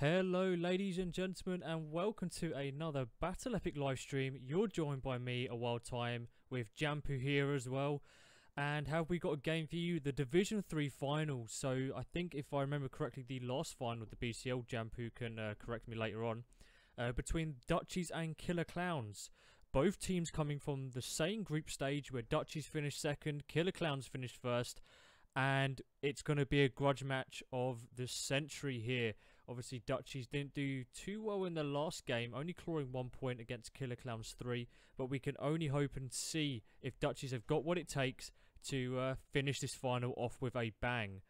Hello, ladies and gentlemen, and welcome to another Battle Epic live stream. You're joined by me a wild time with Jampu here as well. And have we got a game for you? The Division 3 final. So I think if I remember correctly, the last final of the BCL, Jampu can uh, correct me later on, uh, between Dutchies and Killer Clowns. Both teams coming from the same group stage where Dutchies finished second, Killer Clowns finished first and it's going to be a grudge match of the century here. Obviously, Dutchies didn't do too well in the last game, only clawing one point against Killer Clowns 3, but we can only hope and see if Dutchies have got what it takes to uh, finish this final off with a bang.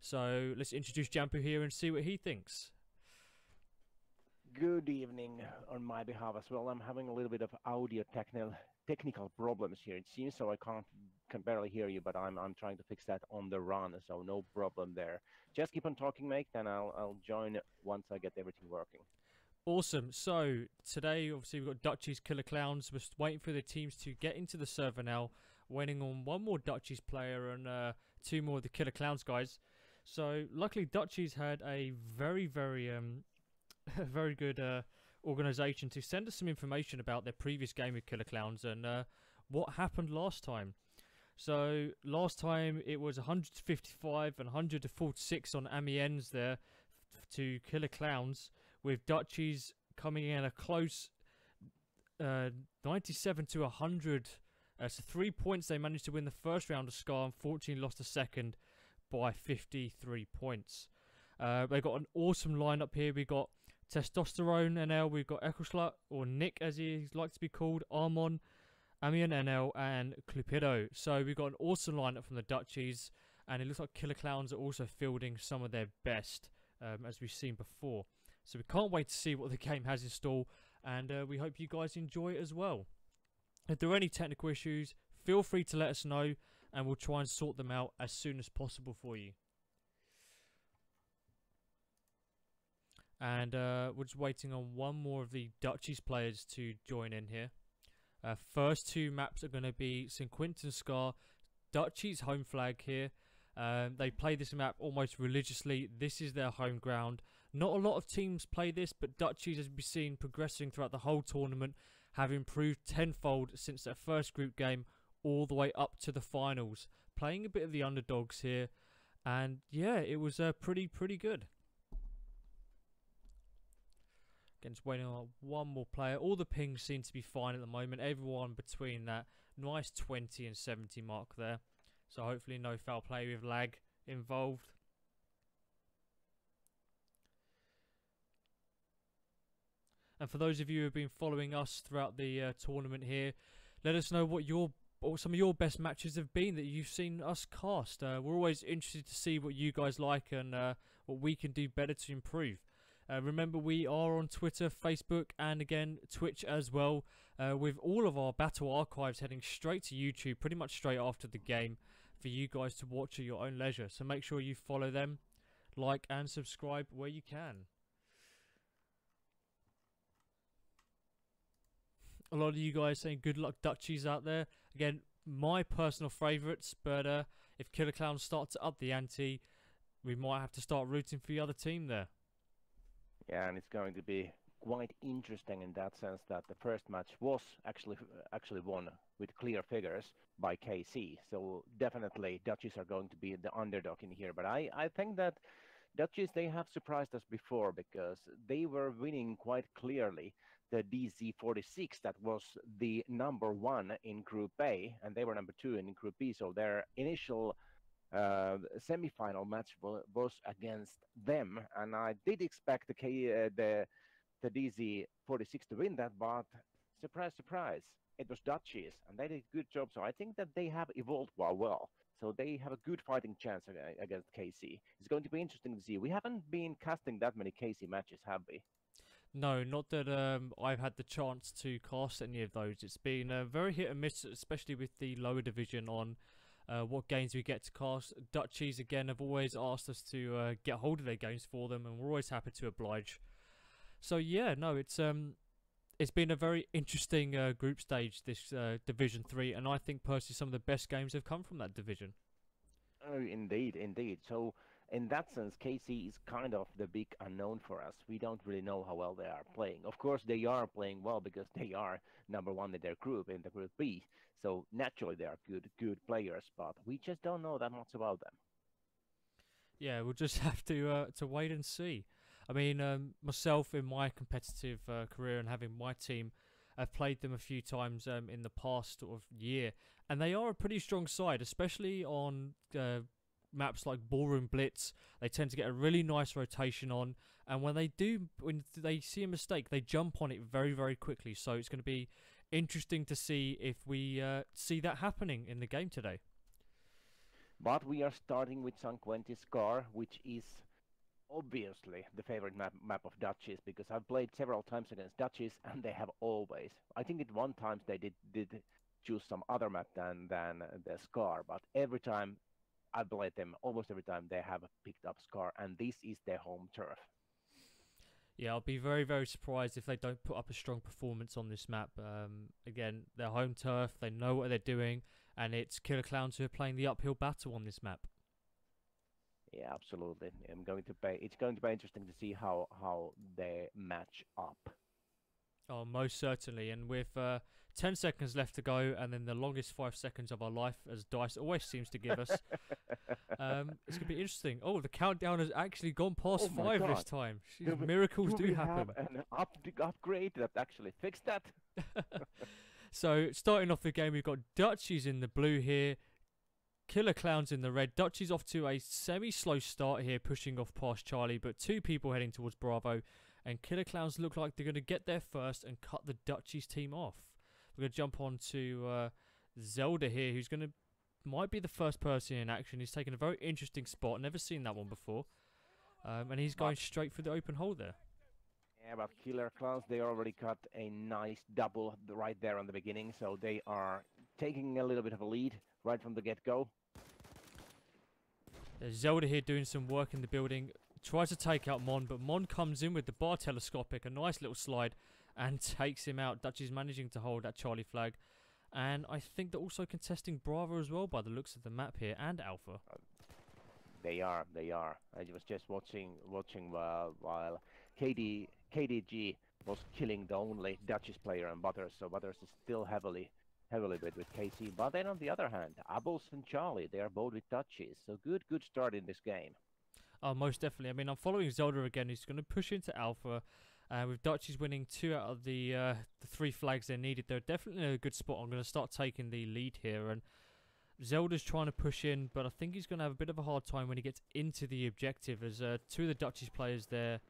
So let's introduce Jampu here and see what he thinks. Good evening on my behalf as well. I'm having a little bit of audio technical technical problems here. It seems so I can't can barely hear you, but I'm I'm trying to fix that on the run, so no problem there. Just keep on talking, mate, and I'll I'll join once I get everything working. Awesome. So today, obviously, we've got Dutchies Killer Clowns. We're waiting for the teams to get into the server now. Waiting on one more Dutchies player and uh, two more of the Killer Clowns guys. So luckily, Dutchies had a very, very, um, very good uh, organization to send us some information about their previous game with Killer Clowns and uh, what happened last time. So last time it was 155 and 146 on Amiens there to Killer Clowns, with Dutchies coming in a close uh, 97 to 100. Uh, so three points they managed to win the first round of Scar. and 14 lost the second by 53 points. Uh, they got an awesome lineup here. We got Testosterone NL. We've got Ecoslut or Nick as he's like to be called. Armon. Amian NL and Clupido. So we've got an awesome lineup from the Dutchies, and it looks like Killer Clowns are also fielding some of their best, um, as we've seen before. So we can't wait to see what the game has in store, and uh, we hope you guys enjoy it as well. If there are any technical issues, feel free to let us know, and we'll try and sort them out as soon as possible for you. And uh, we're just waiting on one more of the Dutchies players to join in here. Uh, first two maps are going to be St. Quentin Scar, Dutchies home flag here. Um, they play this map almost religiously. This is their home ground. Not a lot of teams play this, but Dutchies, as we've seen, progressing throughout the whole tournament, have improved tenfold since their first group game all the way up to the finals. Playing a bit of the underdogs here. And yeah, it was uh, pretty, pretty good. Again, just waiting on one more player. All the pings seem to be fine at the moment. Everyone between that nice 20 and 70 mark there. So hopefully no foul play with lag involved. And for those of you who have been following us throughout the uh, tournament here, let us know what your what some of your best matches have been that you've seen us cast. Uh, we're always interested to see what you guys like and uh, what we can do better to improve. Uh, remember, we are on Twitter, Facebook, and again, Twitch as well, uh, with all of our battle archives heading straight to YouTube pretty much straight after the game for you guys to watch at your own leisure. So make sure you follow them, like, and subscribe where you can. A lot of you guys saying good luck Dutchies out there. Again, my personal favourites, but uh, if Killer Clowns start to up the ante, we might have to start rooting for the other team there. And it's going to be quite interesting in that sense that the first match was actually actually won with clear figures by KC. So definitely Dutchies are going to be the underdog in here. But I, I think that Dutchies they have surprised us before because they were winning quite clearly the DZ46 that was the number one in Group A and they were number two in Group B. So their initial uh, semi-final match was against them, and I did expect the K, uh, the DZ 46 to win that, but surprise, surprise, it was Dutchies, and they did a good job. So I think that they have evolved well, well. So they have a good fighting chance against KC. It's going to be interesting to see. We haven't been casting that many KC matches, have we? No, not that um, I've had the chance to cast any of those. It's been uh, very hit and miss, especially with the lower division on uh, what games we get to cast. Dutchies, again, have always asked us to uh, get hold of their games for them, and we're always happy to oblige. So, yeah, no, it's um, it's been a very interesting uh, group stage, this uh, Division 3, and I think personally some of the best games have come from that division. Oh, indeed, indeed. So, in that sense, KC is kind of the big unknown for us. We don't really know how well they are playing. Of course, they are playing well because they are number one in their group, in the group B. So naturally, they are good, good players, but we just don't know that much about them. Yeah, we'll just have to uh, to wait and see. I mean, um, myself in my competitive uh, career and having my team, I've played them a few times um, in the past sort of year, and they are a pretty strong side, especially on uh, maps like Ballroom Blitz. They tend to get a really nice rotation on, and when they do, when they see a mistake, they jump on it very, very quickly. So it's going to be interesting to see if we uh, see that happening in the game today. But we are starting with San Quentin Scar, which is obviously the favorite map, map of Dutchies because I've played several times against Dutchies and they have always. I think at one time they did did choose some other map than than the Scar, but every time I played them, almost every time they have a picked up Scar, and this is their home turf. Yeah, I'll be very, very surprised if they don't put up a strong performance on this map. Um, again, their home turf, they know what they're doing, and it's Killer Clowns who are playing the uphill battle on this map. Yeah, absolutely. I'm going to pay. It's going to be interesting to see how how they match up. Oh, most certainly. And with uh, 10 seconds left to go, and then the longest five seconds of our life, as Dice always seems to give us, um, it's going to be interesting. Oh, the countdown has actually gone past Oh five my this time. Jeez, miracles do do we happen. have an up upgrade that actually fixed that? So, starting off the game, we've got Dutchies in the blue here, Killer Clowns in the red. Dutchies off to a semi slow start here, pushing off past Charlie, but two people heading towards Bravo. And Killer Clowns look like they're going to get there first and cut the Dutchies team off. We're going to jump on to uh, Zelda here, who's going to might be the first person in action. He's taken a very interesting spot. Never seen that one before. Um, and he's going straight for the open hole there. Yeah, but Killer Clowns, they already got a nice double right there on the beginning, so they are taking a little bit of a lead right from the get-go. There's Zelda here doing some work in the building. Tries to take out Mon, but Mon comes in with the bar telescopic, a nice little slide, and takes him out. Dutch is managing to hold that Charlie flag. And I think they're also contesting Bravo as well by the looks of the map here, and Alpha. They are, they are. I was just watching, watching while while KD KDG was killing the only Dutchies player on Butters, so Butters is still heavily, heavily bit with KC. But then on the other hand, Apples and Charlie, they are both with Dutchies, so good, good start in this game. Oh, most definitely. I mean, I'm following Zelda again. He's going to push into Alpha. Uh, with Dutchies winning two out of the uh, the three flags they needed, they're definitely in a good spot. I'm going to start taking the lead here, and Zelda's trying to push in, but I think he's going to have a bit of a hard time when he gets into the objective, as uh, two of the Dutchies players there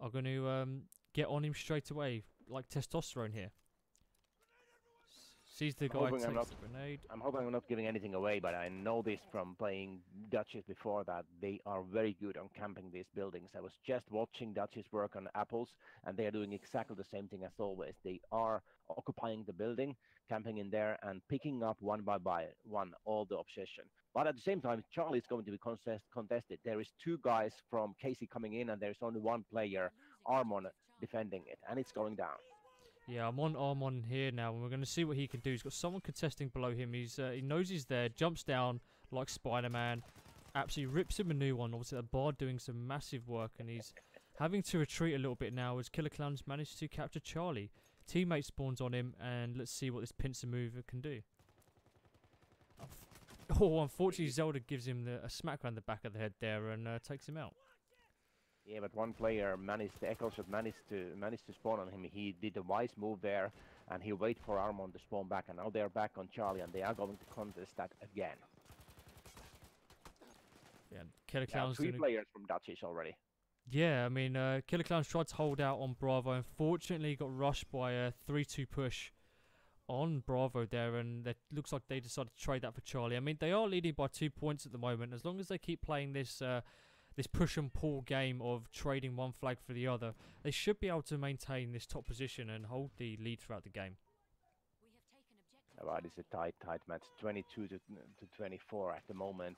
are going to um, get on him straight away, like testosterone here. S- Sees the I'm guy, hoping takes I'm not- the grenade. I'm hoping I'm not giving anything away, but I know this from playing Dutchies before that they are very good on camping these buildings. I was just watching Dutchies work on apples, and they are doing exactly the same thing as always. They are occupying the building, camping in there, and picking up one by by one all the obsession. But at the same time, Charlie is going to be contest- contested. There is two guys from KC coming in, and there's only one player, Armon, defending it, and it's going down. Yeah, I'm on Armon here now, and we're going to see what he can do. He's got someone contesting below him. He's uh, he knows he's there, jumps down like Spider-Man, absolutely rips him a new one. Obviously, the Bard doing some massive work, and he's having to retreat a little bit now as Killer Clowns managed to capture Charlie. Teammate spawns on him, and let's see what this pincer mover can do. Oh, unfortunately, Zelda gives him the, a smack around the back of the head there and uh, takes him out. Yeah, but one player managed, the Echo Shot managed to managed to spawn on him. He did a wise move there, and he waited for Armon to spawn back, and now they are back on Charlie, and they are going to contest that again. Yeah, Killer Clowns three doing a players from Dutchies already. Yeah, I mean, uh, Killer Clowns tried to hold out on Bravo. Unfortunately, got rushed by a 3 2 push on Bravo there, and it looks like they decided to trade that for Charlie. I mean, they are leading by two points at the moment. As long as they keep playing this. Uh, this push and pull game of trading one flag for the other, they should be able to maintain this top position and hold the lead throughout the game. But it's a tight, tight match, 22 to, to 24 at the moment.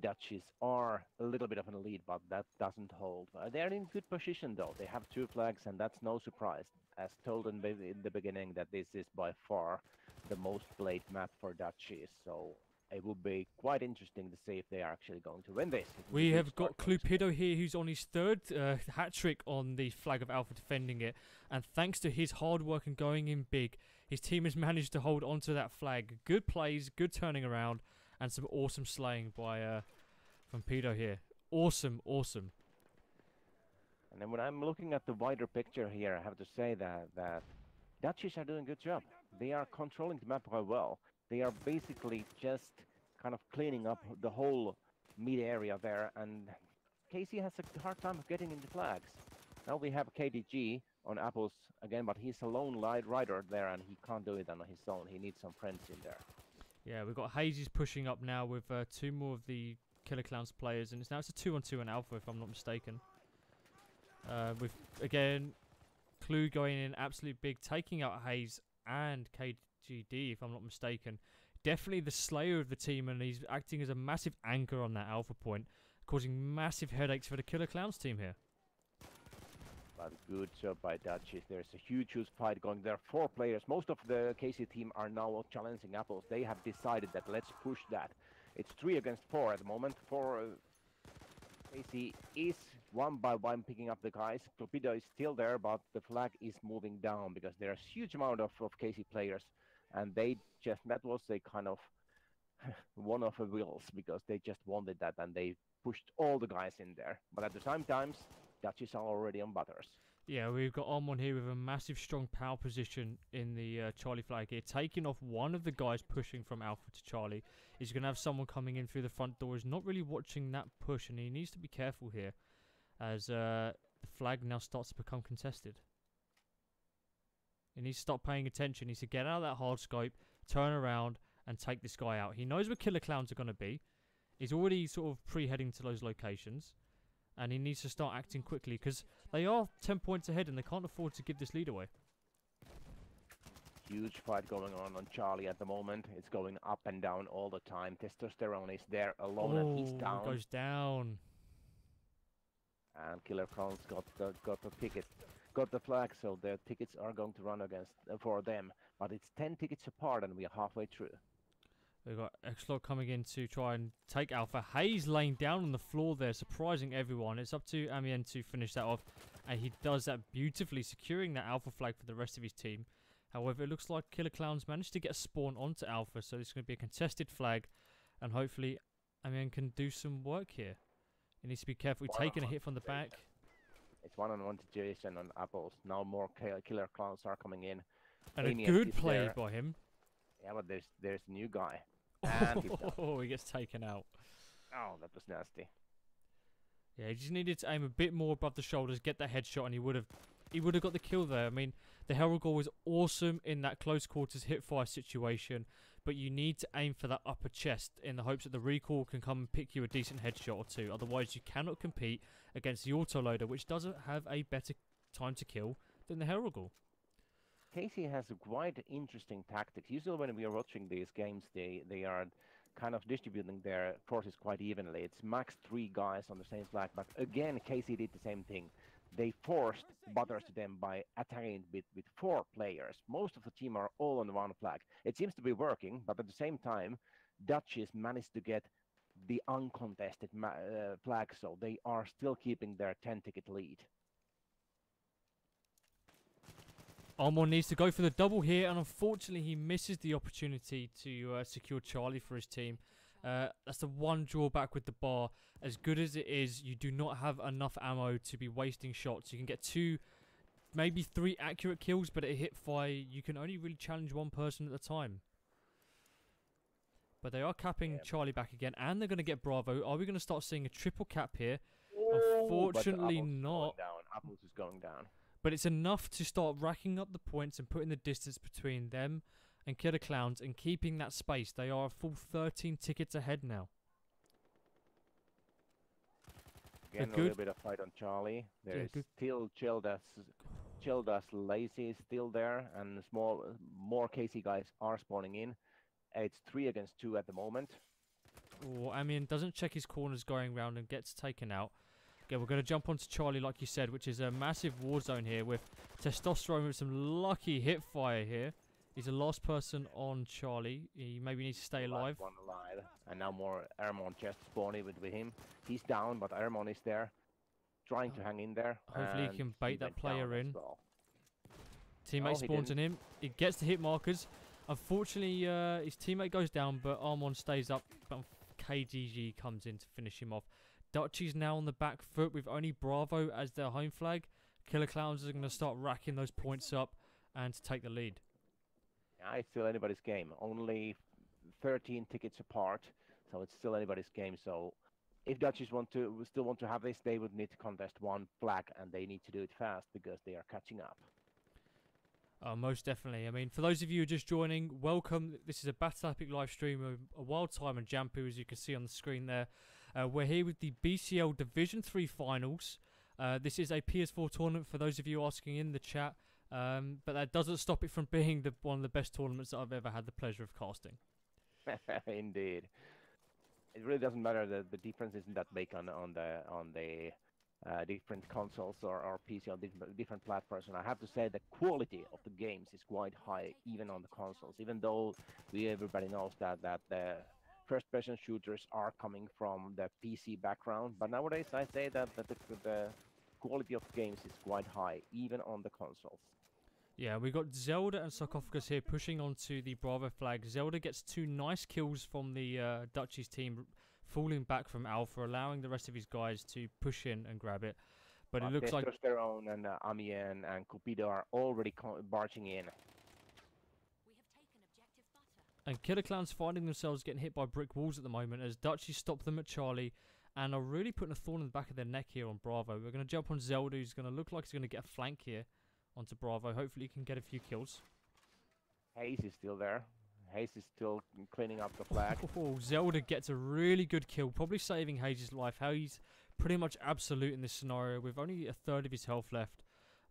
Dutchies are a little bit of a lead, but that doesn't hold. Uh, they're in good position though. They have two flags, and that's no surprise. As told in, in the beginning, that this is by far the most played map for Dutchies. So it will be quite interesting to see if they are actually going to win this. We have got. Clupido here, who's on his third uh, hat trick on the flag of Alpha defending it. And thanks to his hard work and going in big, his team has managed to hold onto that flag. Good plays, good turning around, and some awesome slaying by uh, from Pido here. Awesome, awesome. And then when I'm looking at the wider picture here, I have to say that that Dutchies are doing a good job. They are controlling the map quite well. They are basically just kind of cleaning up the whole mid area there, and KC has a hard time getting into flags. Now we have KDG on apples again, but he's a lone light rider there, and he can't do it on his own. He needs some friends in there. Yeah, we've got Hazy's pushing up now with uh, two more of the Killer Clowns players, and it's now it's a two on two in Alpha, if I'm not mistaken. Uh, with again, Clue going in absolute big, taking out Hayes and KGD, if I'm not mistaken. Definitely the slayer of the team, and he's acting as a massive anchor on that Alpha point, causing massive headaches for the Killer Clowns team here. But good job by Dutchies. There's a huge, huge fight going there. are Four players. Most of the KC team are now challenging Apples. They have decided that let's push that. It's three against four at the moment. Four. Uh, KC is one by one picking up the guys. Torpedo is still there, but the flag is moving down because there's huge amount of, of KC players, and they just that was a kind of one of the wheels because they just wanted that and they pushed all the guys in there. But at the same times, Dutchies are already on butters. Yeah, we've got Armon here with a massive strong power position in the uh, Charlie flag here, taking off one of the guys pushing from Alpha to Charlie. He's going to have someone coming in through the front door. He's not really watching that push, and he needs to be careful here as uh, the flag now starts to become contested. He needs to stop paying attention. He needs to get out of that hard scope, turn around, and take this guy out. He knows where Killer Clowns are going to be. He's already sort of pre-heading to those locations, and he needs to start acting quickly because they are 10 points ahead and they can't afford to give this lead away. Huge fight going on on Charlie at the moment. It's going up and down all the time. Testosterone is there alone and he's Oh, down. goes down. And Killer Clowns got the got the ticket, got the flag, so the tickets are going to run against uh, for them. But it's 10 tickets apart, and we are halfway through. We've got Exlot coming in to try and take Alpha. Hayes laying down on the floor there, surprising everyone. It's up to Amien to finish that off, and he does that beautifully, securing that Alpha flag for the rest of his team. However, it looks like Killer Clowns managed to get a spawn onto Alpha, so it's going to be a contested flag, and hopefully Amien can do some work here. He needs to be careful. He's taking a hit from the back. It's one-on-one situation on apples. Now more Killer Clowns are coming in. And a good play there. by him. Yeah, but there's there's a new guy. And he's down. Oh, he gets taken out. Oh, that was nasty. Yeah, he just needed to aim a bit more above the shoulders, get that headshot, and he would have, he would have got the kill there. I mean, the Hellriegel was awesome in that close quarters hip fire situation, but you need to aim for that upper chest in the hopes that the recoil can come and pick you a decent headshot or two. Otherwise, you cannot compete against the autoloader, which doesn't have a better time to kill than the Herald goal. KC has a quite interesting tactics. Usually when we are watching these games, they, they are kind of distributing their forces quite evenly. It's max three guys on the same flag, but again, KC did the same thing. They forced butters to them by attacking with, with four players. Most of the team are all on one flag. It seems to be working, but at the same time, Dutchies managed to get the uncontested uh, flag, so they are still keeping their 10 ticket lead. Armon needs to go for the double here, and unfortunately, he misses the opportunity to uh, secure Charlie for his team. Uh, that's the one drawback with the bar. As good as it is, you do not have enough ammo to be wasting shots. You can get two, maybe three accurate kills, but at hip fire, you can only really challenge one person at a time. But they are capping Yeah. Charlie back again, and they're going to get Bravo. Are we going to start seeing a triple cap here? But Unfortunately Apples is going not. Down. Apples is going down. but it's enough to start racking up the points and putting the distance between them and Killer Clowns and keeping that space. They are a full 13 tickets ahead now. Again, a good. little bit of fight on Charlie. There is good. still Childas, Childas Lazy is still there, and small more KC guys are spawning in. It's three against two at the moment. Oh, I mean, doesn't check his corners going round and gets taken out. Okay, we're going to jump onto Charlie, like you said, which is a massive war zone here with Testosterone with some lucky hip fire here. He's the last person on Charlie. He maybe needs to stay alive. One alive. And now more Armon just spawning with, with him. He's down, but Armon is there, trying to hang in there. Hopefully he can bait that player in. well. Teammate he spawns on him. He gets the hit markers. Unfortunately, uh, his teammate goes down, but Armon stays up. But KGG comes in to finish him off. Dutchies now on the back foot with only Bravo as their home flag. Killer Clowns are going to start racking those points up and to take the lead. It's still anybody's game. Only 13 tickets apart, so it's still anybody's game. So if Dutchies want to still want to have this, they would need to contest one flag, and they need to do it fast because they are catching up. Uh, most definitely. I mean, for those of you who are just joining, welcome. This is a Battle Epic live stream of a Wild Time and Jampu, as you can see on the screen there. Uh, we're here with the BCL Division 3 finals. Uh, this is a PS4 tournament for those of you asking in the chat, um, but that doesn't stop it from being the, one of the best tournaments that I've ever had the pleasure of casting. Indeed. It really doesn't matter. The the difference isn't that big on on the on the uh, different consoles or, or PC on different, different platforms. And I have to say the quality of the games is quite high, even on the consoles. Even though we everybody knows that that the first-person shooters are coming from the PC background, but nowadays I say that, that the, the quality of games is quite high, even on the consoles. Yeah, we got Zelda and Sarcophagus here pushing onto the Bravo flag. Zelda gets two nice kills from the uh, Dutchies team, falling back from Alpha, allowing the rest of his guys to push in and grab it. But it looks like Testosterone and uh, Amien and Cupido are already barging in. We have taken objective butter. And Killer Clowns finding themselves getting hit by brick walls at the moment as Dutchies stop them at Charlie and are really putting a thorn in the back of their neck here on Bravo. We're going to jump on Zelda, who's going to look like he's going to get a flank here onto Bravo. Hopefully, he can get a few kills. Hayes is still there. Hayes is still cleaning up the flag. Oh, Zelda gets a really good kill, probably saving Hayes' life. Hayes pretty much absolute in this scenario with only a third of his health left.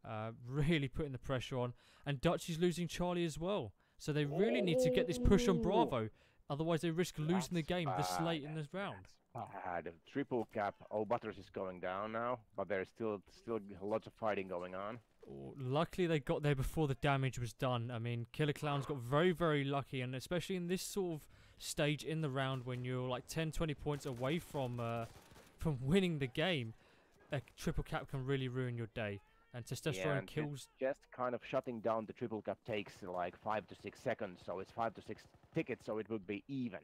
Uh, really putting the pressure on. And Dutch is losing Charlie as well. So they really need to get this push on Bravo. Otherwise, they risk losing the game this late in this round. Ah, the triple cap. Oh, Butters is going down now, but there's still still lots of fighting going on. Oh, Luckily, they got there before the damage was done. I mean, Killer Clowns got very, very lucky, and especially in this sort of stage in the round when you're like 10, 20 points away from uh, from winning the game, a triple cap can really ruin your day. And testosterone and kills. Just kind of shutting down the triple cap takes like five to six seconds, so it's five to six tickets, so it would be even.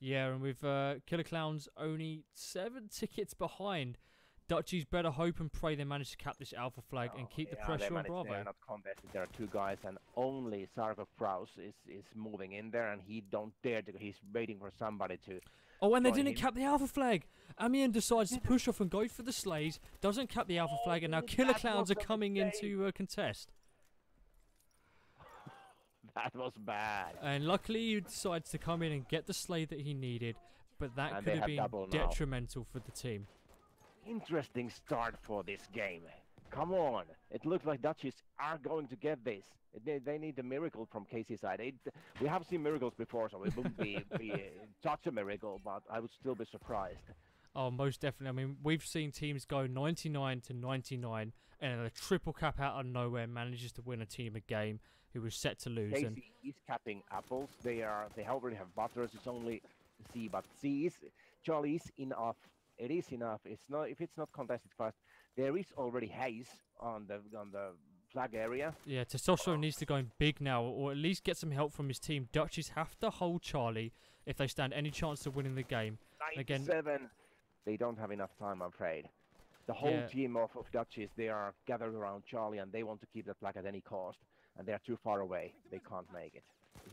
Yeah, and with uh, Killer Clowns only seven tickets behind, Dutchies better hope and pray they manage to cap this alpha flag and Oh, keep the yeah, they pressure on Bravo. They are not contested. There are two guys, and only Sarkov Kraus is is moving in there, and he don't dare to. He's waiting for somebody to. Oh, and they didn't him. cap the alpha flag. Amiens decides to push off and go for the slays. Doesn't cap the alpha flag, and now Oh, Killer Clowns are coming in mistake. to uh, contest. That was bad. And luckily, he decides to come in and get the slay that he needed. But that And could have have been double now. detrimental for the team. Interesting start for this game. Come on, it looks like Dutchies are going to get this. They, they need a miracle from KC side. It, we have seen miracles before, so it wouldn't be, be uh, such a miracle, but I would still be surprised. Oh, most definitely. I mean, we've seen teams go 99 to 99, and a triple cap out of nowhere manages to win a team a game who was set to lose. And is capping apples. They are they already have butters. It's only C, but C is Charlie is enough. It is enough. It's not if it's not contested fast. There is already Hayes on the on the flag area. yeah, Testosterone needs to go in big now, or at least get some help from his team. Dutchies have to hold Charlie if they stand any chance of winning the game. Again- 97. They don't have enough time, I'm afraid. The whole Yeah. team of, of Dutchies, they are gathered around Charlie and they want to keep that flag at any cost. And they are too far away. They can't make it.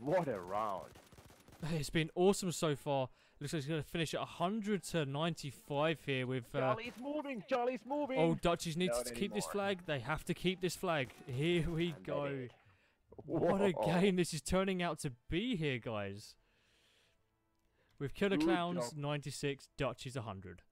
What a round. It's been awesome so far. Looks like he's going to finish at 100 to 95 here with. Uh, Charlie's moving. Charlie's moving. oh, Dutchies need Not to keep this flag. They have to keep this flag. Here we And go. What a game this is turning out to be here, guys. With Killer Good Clowns job. 96, Dutchies 100.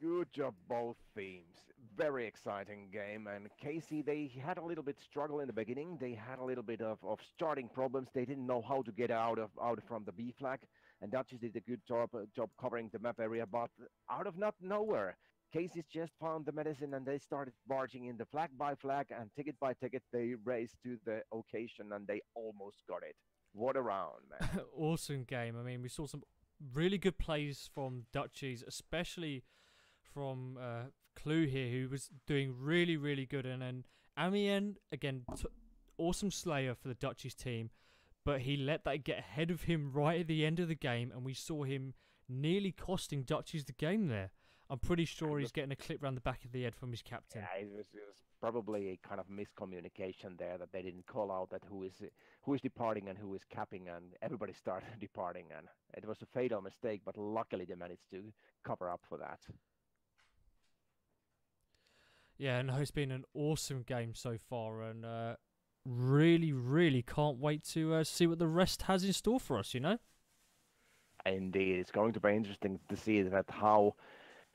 Good job, both teams. Very exciting game. And KC, they had a little bit struggle in the beginning. They had a little bit of, of starting problems. They didn't know how to get out of out from the B flag. And Dutchies did a good job uh, job covering the map area. But out of not nowhere, KC's just found the medicine and they started barging in the flag by flag and ticket by ticket they raced to the occasion and they almost got it. What a round, man. awesome game. I mean, we saw some really good plays from Dutchies, especially from uh, Clue here, who was doing really, really good. And then Amien, again, t- awesome slayer for the Dutchies team, but he let that get ahead of him right at the end of the game, and we saw him nearly costing Dutchies the game there. I'm pretty sure he's getting a clip around the back of the head from his captain. Yeah, it was, it was probably a kind of miscommunication there that they didn't call out that who is who is departing and who is capping, and everybody started departing, and it was a fatal mistake. But luckily, they managed to cover up for that. Yeah, no, it's been an awesome game so far, and uh, really, really can't wait to uh, see what the rest has in store for us. You know. Indeed, it's going to be interesting to see that how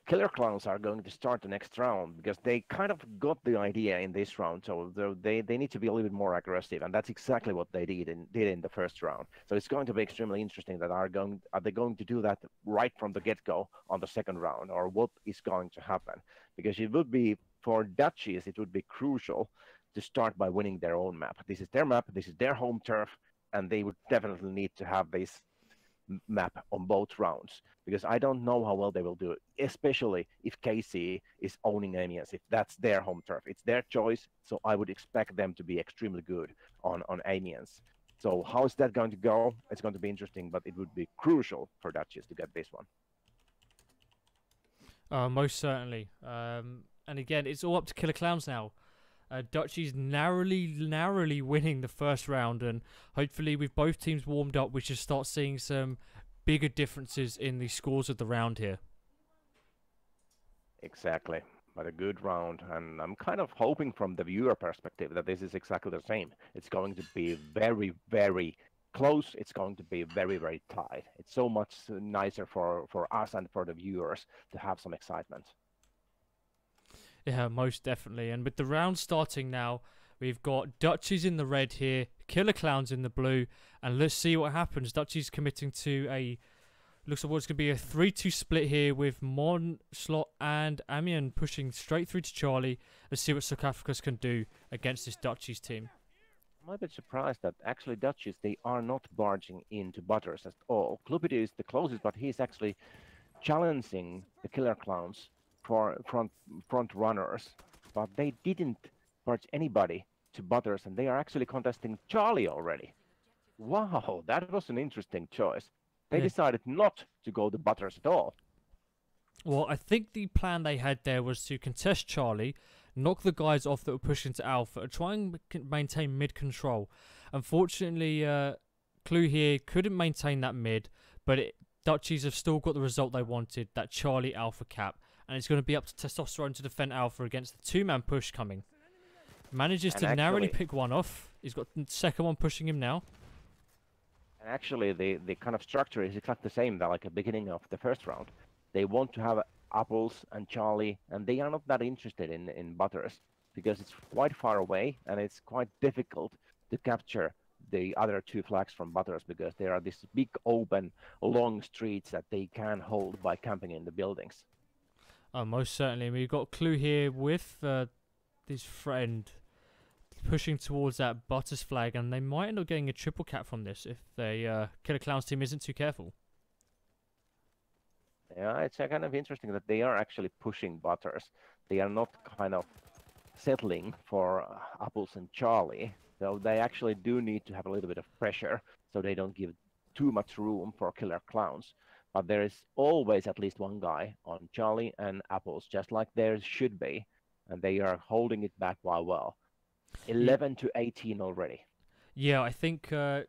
Killer Clowns are going to start the next round because they kind of got the idea in this round, so they they need to be a little bit more aggressive, and that's exactly what they did in did in the first round. So it's going to be extremely interesting that are going are they going to do that right from the get go on the second round, or what is going to happen? Because it would be for Dutchies, it would be crucial to start by winning their own map. This is their map, this is their home turf, and they would definitely need to have this map on both rounds because I don't know how well they will do it, especially if KC is owning Amiens, if that's their home turf. It's their choice, so I would expect them to be extremely good on, on Amiens. So how is that going to go? It's going to be interesting, but it would be crucial for Dutchies to get this one. Uh, most certainly. Um, and again, it's all up to Killer Clowns now. Uh, Dutchies narrowly, narrowly winning the first round, and hopefully, with both teams warmed up, we should start seeing some bigger differences in the scores of the round here. Exactly, but a good round, and I'm kind of hoping from the viewer perspective that this is exactly the same. It's going to be very, very close. It's going to be very, very tight. It's so much nicer for for us and for the viewers to have some excitement. Yeah, most definitely. And with the round starting now, we've got Dutchies in the red here, Killer Clowns in the blue, and let's see what happens. Dutchies committing to a looks like what's going to be a 3-2 split here with Mon, Slot, and Amiens pushing straight through to Charlie. Let's see what South Africa can do against this Dutchies team. I'm a bit surprised that actually Dutchies they are not barging into Butters at all. Clubity is the closest, but he's actually challenging the Killer Clowns for front front runners, but they didn't purge anybody to Butters, and they are actually contesting Charlie already. Wow, that was an interesting choice. They yeah. decided not to go to Butters at all. Well, I think the plan they had there was to contest Charlie, knock the guys off that were pushing to Alpha, try and maintain mid control. Unfortunately, uh, Clue here couldn't maintain that mid, but it, Dutchies have still got the result they wanted that Charlie Alpha cap and it's going to be up to Testosterone to defend Alpha against the two-man push coming. Manages and to actually, narrowly pick one off. He's got the second one pushing him now. And actually, the, the kind of structure is exactly the same that like the beginning of the first round. They want to have Apples and Charlie, and they are not that interested in, in Butters because it's quite far away and it's quite difficult to capture the other two flags from Butters because there are these big open long streets that they can hold by camping in the buildings. Oh, most certainly. We've got a Clue here with uh, friend pushing towards that Butters flag, and they might end up getting a triple cap from this if the uh, Killer Clowns team isn't too careful. Yeah, it's uh, kind of interesting that they are actually pushing Butters. They are not kind of settling for uh, Apples and Charlie. So they actually do need to have a little bit of pressure so they don't give too much room for Killer Clowns but there is always at least one guy on Charlie and Apples, just like there should be, and they are holding it back while well. 11 to 18 already. Yeah, I think uh,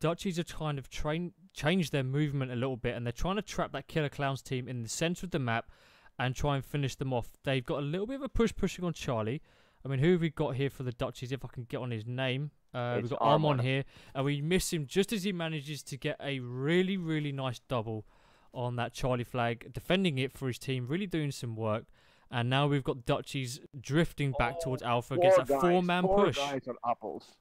Dutchies are trying to train change their movement a little bit, and they're trying to trap that Killer Clowns team in the center of the map and try and finish them off. They've got a little bit of a push pushing on Charlie. I mean, who have we got here for the Dutchies? If I can get on his name, uh, we've got Armon here, and we miss him just as he manages to get a really, really nice double on that Charlie flag, defending it for his team, really doing some work. And now we've got Dutchies drifting back oh, towards Alpha against a four-man push. guys on apples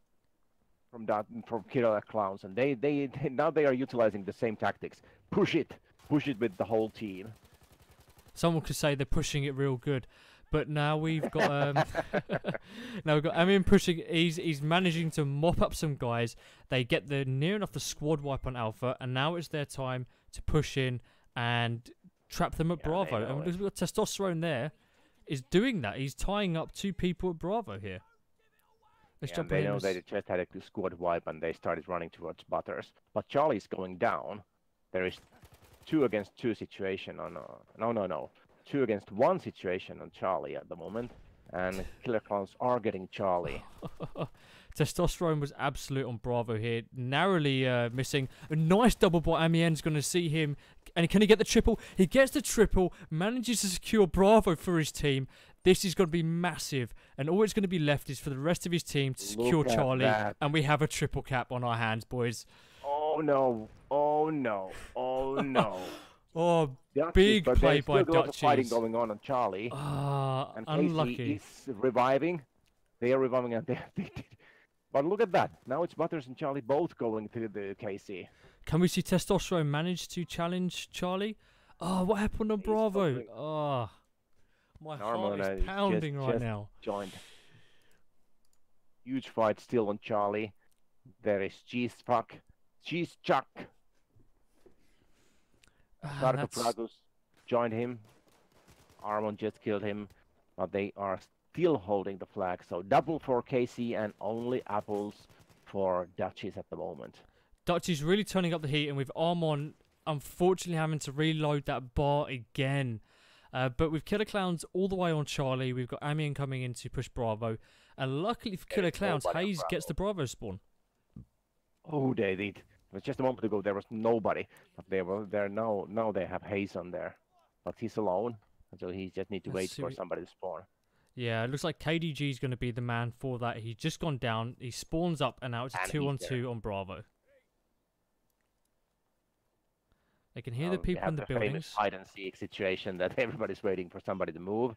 from that from Killer Clowns, and they, they they now they are utilizing the same tactics. Push it, push it with the whole team. someone could say they're pushing it real good. But now we've got um, now we've got I mean, pushing. He's he's managing to mop up some guys. They get the near enough the squad wipe on Alpha, and now it's their time to push in and trap them at Yeah, Bravo. And it. because we've got testosterone there, is doing that. He's tying up two people at Bravo here. Let's Yeah, jump they know as- they just had a squad wipe and they started running towards Butters. But Charlie's going down. There is two against two situation on. Uh, no, no, no. Two against one situation on Charlie at the moment. And Killer Clowns are getting Charlie. Testosterone was absolute on Bravo here, narrowly uh, missing. A nice double by Amien's going to see him. And can he get the triple? He gets the triple, manages to secure Bravo for his team. This is going to be massive. And all it's going to be left is for the rest of his team to secure Charlie. that. And we have a triple cap on our hands, boys. Oh no! Oh no! Oh no! Oh, Dutchies, Big play by of fighting Dutchies. going on on Charlie. ah, and KC unlucky. is reviving. They are reviving, and they, they. But look at that! Now it's Butters and Charlie both going to the KC. Can we see Testosterone manage to challenge Charlie? Oh, what happened on He's Bravo? struggling. Oh, my heart uh, is it's just- pounding right just- now. Joined. Huge fight still on Charlie. There is Cheese Fuck, Cheese Chuck. Ah, Sarcophagus joined him. Armon just killed him, but they are still holding the flag. So double for KC and only apples for Dutchies at the moment. Dutch is really turning up the heat, and with Armon unfortunately having to reload that bar again. Uh, but with Killer Clowns all the way on Charlie, we've got Amian coming in to push Bravo. And luckily for Killer Clowns, Hayes gets the Bravo spawn. Oh, they did. It was just a moment ago there was nobody, but they were there now. Now they have Hayes on there, but he's alone, so he just need to Let's wait for what- somebody to spawn. Yeah, it looks like KDG is going to be the man for that. He's just gone down. He spawns up, and now it's a two he's on there. two on Bravo. They can hear the people in the famous buildings. hide and seek situation that everybody's waiting for somebody to move.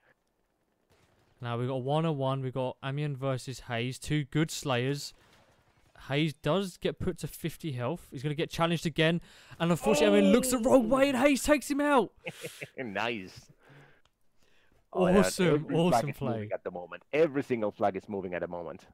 Now we've got one on one. We've got Amian versus Hayes. Two good slayers. Hayes does get put to 50 health. He's going to get challenged again. And unfortunately, Amian looks the wrong way and Hayes takes him out. nice. Oh, yeah, Awesome, every flag at the moment. Every single flag is moving at the moment.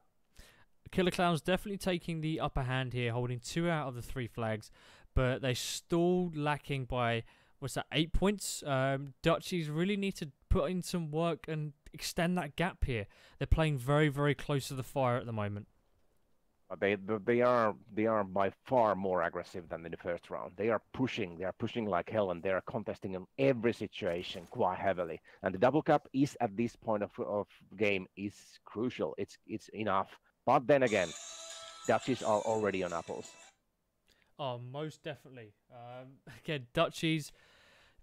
Killer Clowns definitely taking the upper hand here, holding two out of the three flags. But they're still lacking by, what's that, eight points? Um, Dutchies really need to put in some work and extend that gap here. They're playing very, very close to the fire at the moment. But they they are they are by far more aggressive than in the first round. They are pushing, they are pushing like hell, and they are contesting in every situation quite heavily. And the double cap is at this point of of game is crucial. It's it's enough. But then again, Dutchies are already on apples. Oh, most definitely. Um, again, Dutchies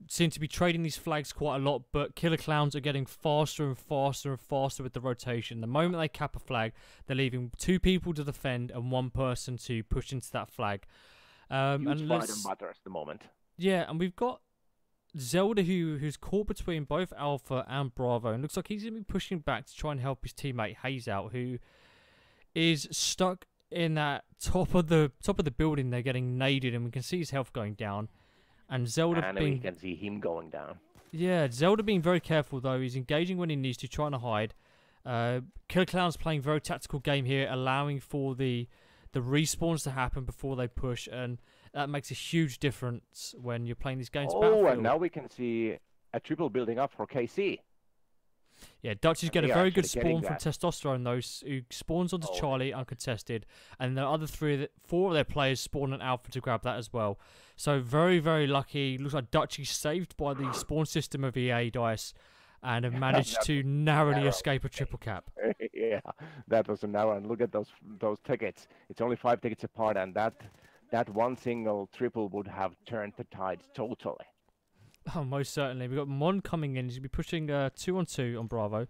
seem to be trading these flags quite a lot, but Killer Clowns are getting faster and faster and faster with the rotation. The moment they cap a flag, they're leaving two people to defend and one person to push into that flag. Um, Huge and let's, on butters at the moment. yeah, and we've got Zelda who who's caught between both Alpha and Bravo, and looks like he's gonna be pushing back to try and help his teammate Hayes out, who is stuck in that top of the top of the building. They're getting naded, and we can see his health going down. And Zelda and being we can see him going down. yeah, Zelda being very careful though. He's engaging when he needs to, trying to hide. Uh, Killer Clown's playing very tactical game here, allowing for the the respawns to happen before they push, and that makes a huge difference when you're playing these games. Oh, and now we can see a triple building up for KC. Yeah, Dutchies get a very good spawn from that. Testosterone, though, who spawns onto Oh. Charlie uncontested, and the other three, four of their players spawn an Alpha to grab that as well. So very, very lucky. Looks like Dutchies saved by the spawn system of EA Dice, and have managed That to narrowly narrow. escape a triple cap. yeah, that was an hour. And look at those those tickets. It's only five tickets apart, and that that one single triple would have turned the tides totally. Oh, most certainly. We've got Mon coming in. He's going to be pushing uh, two on two on Bravo.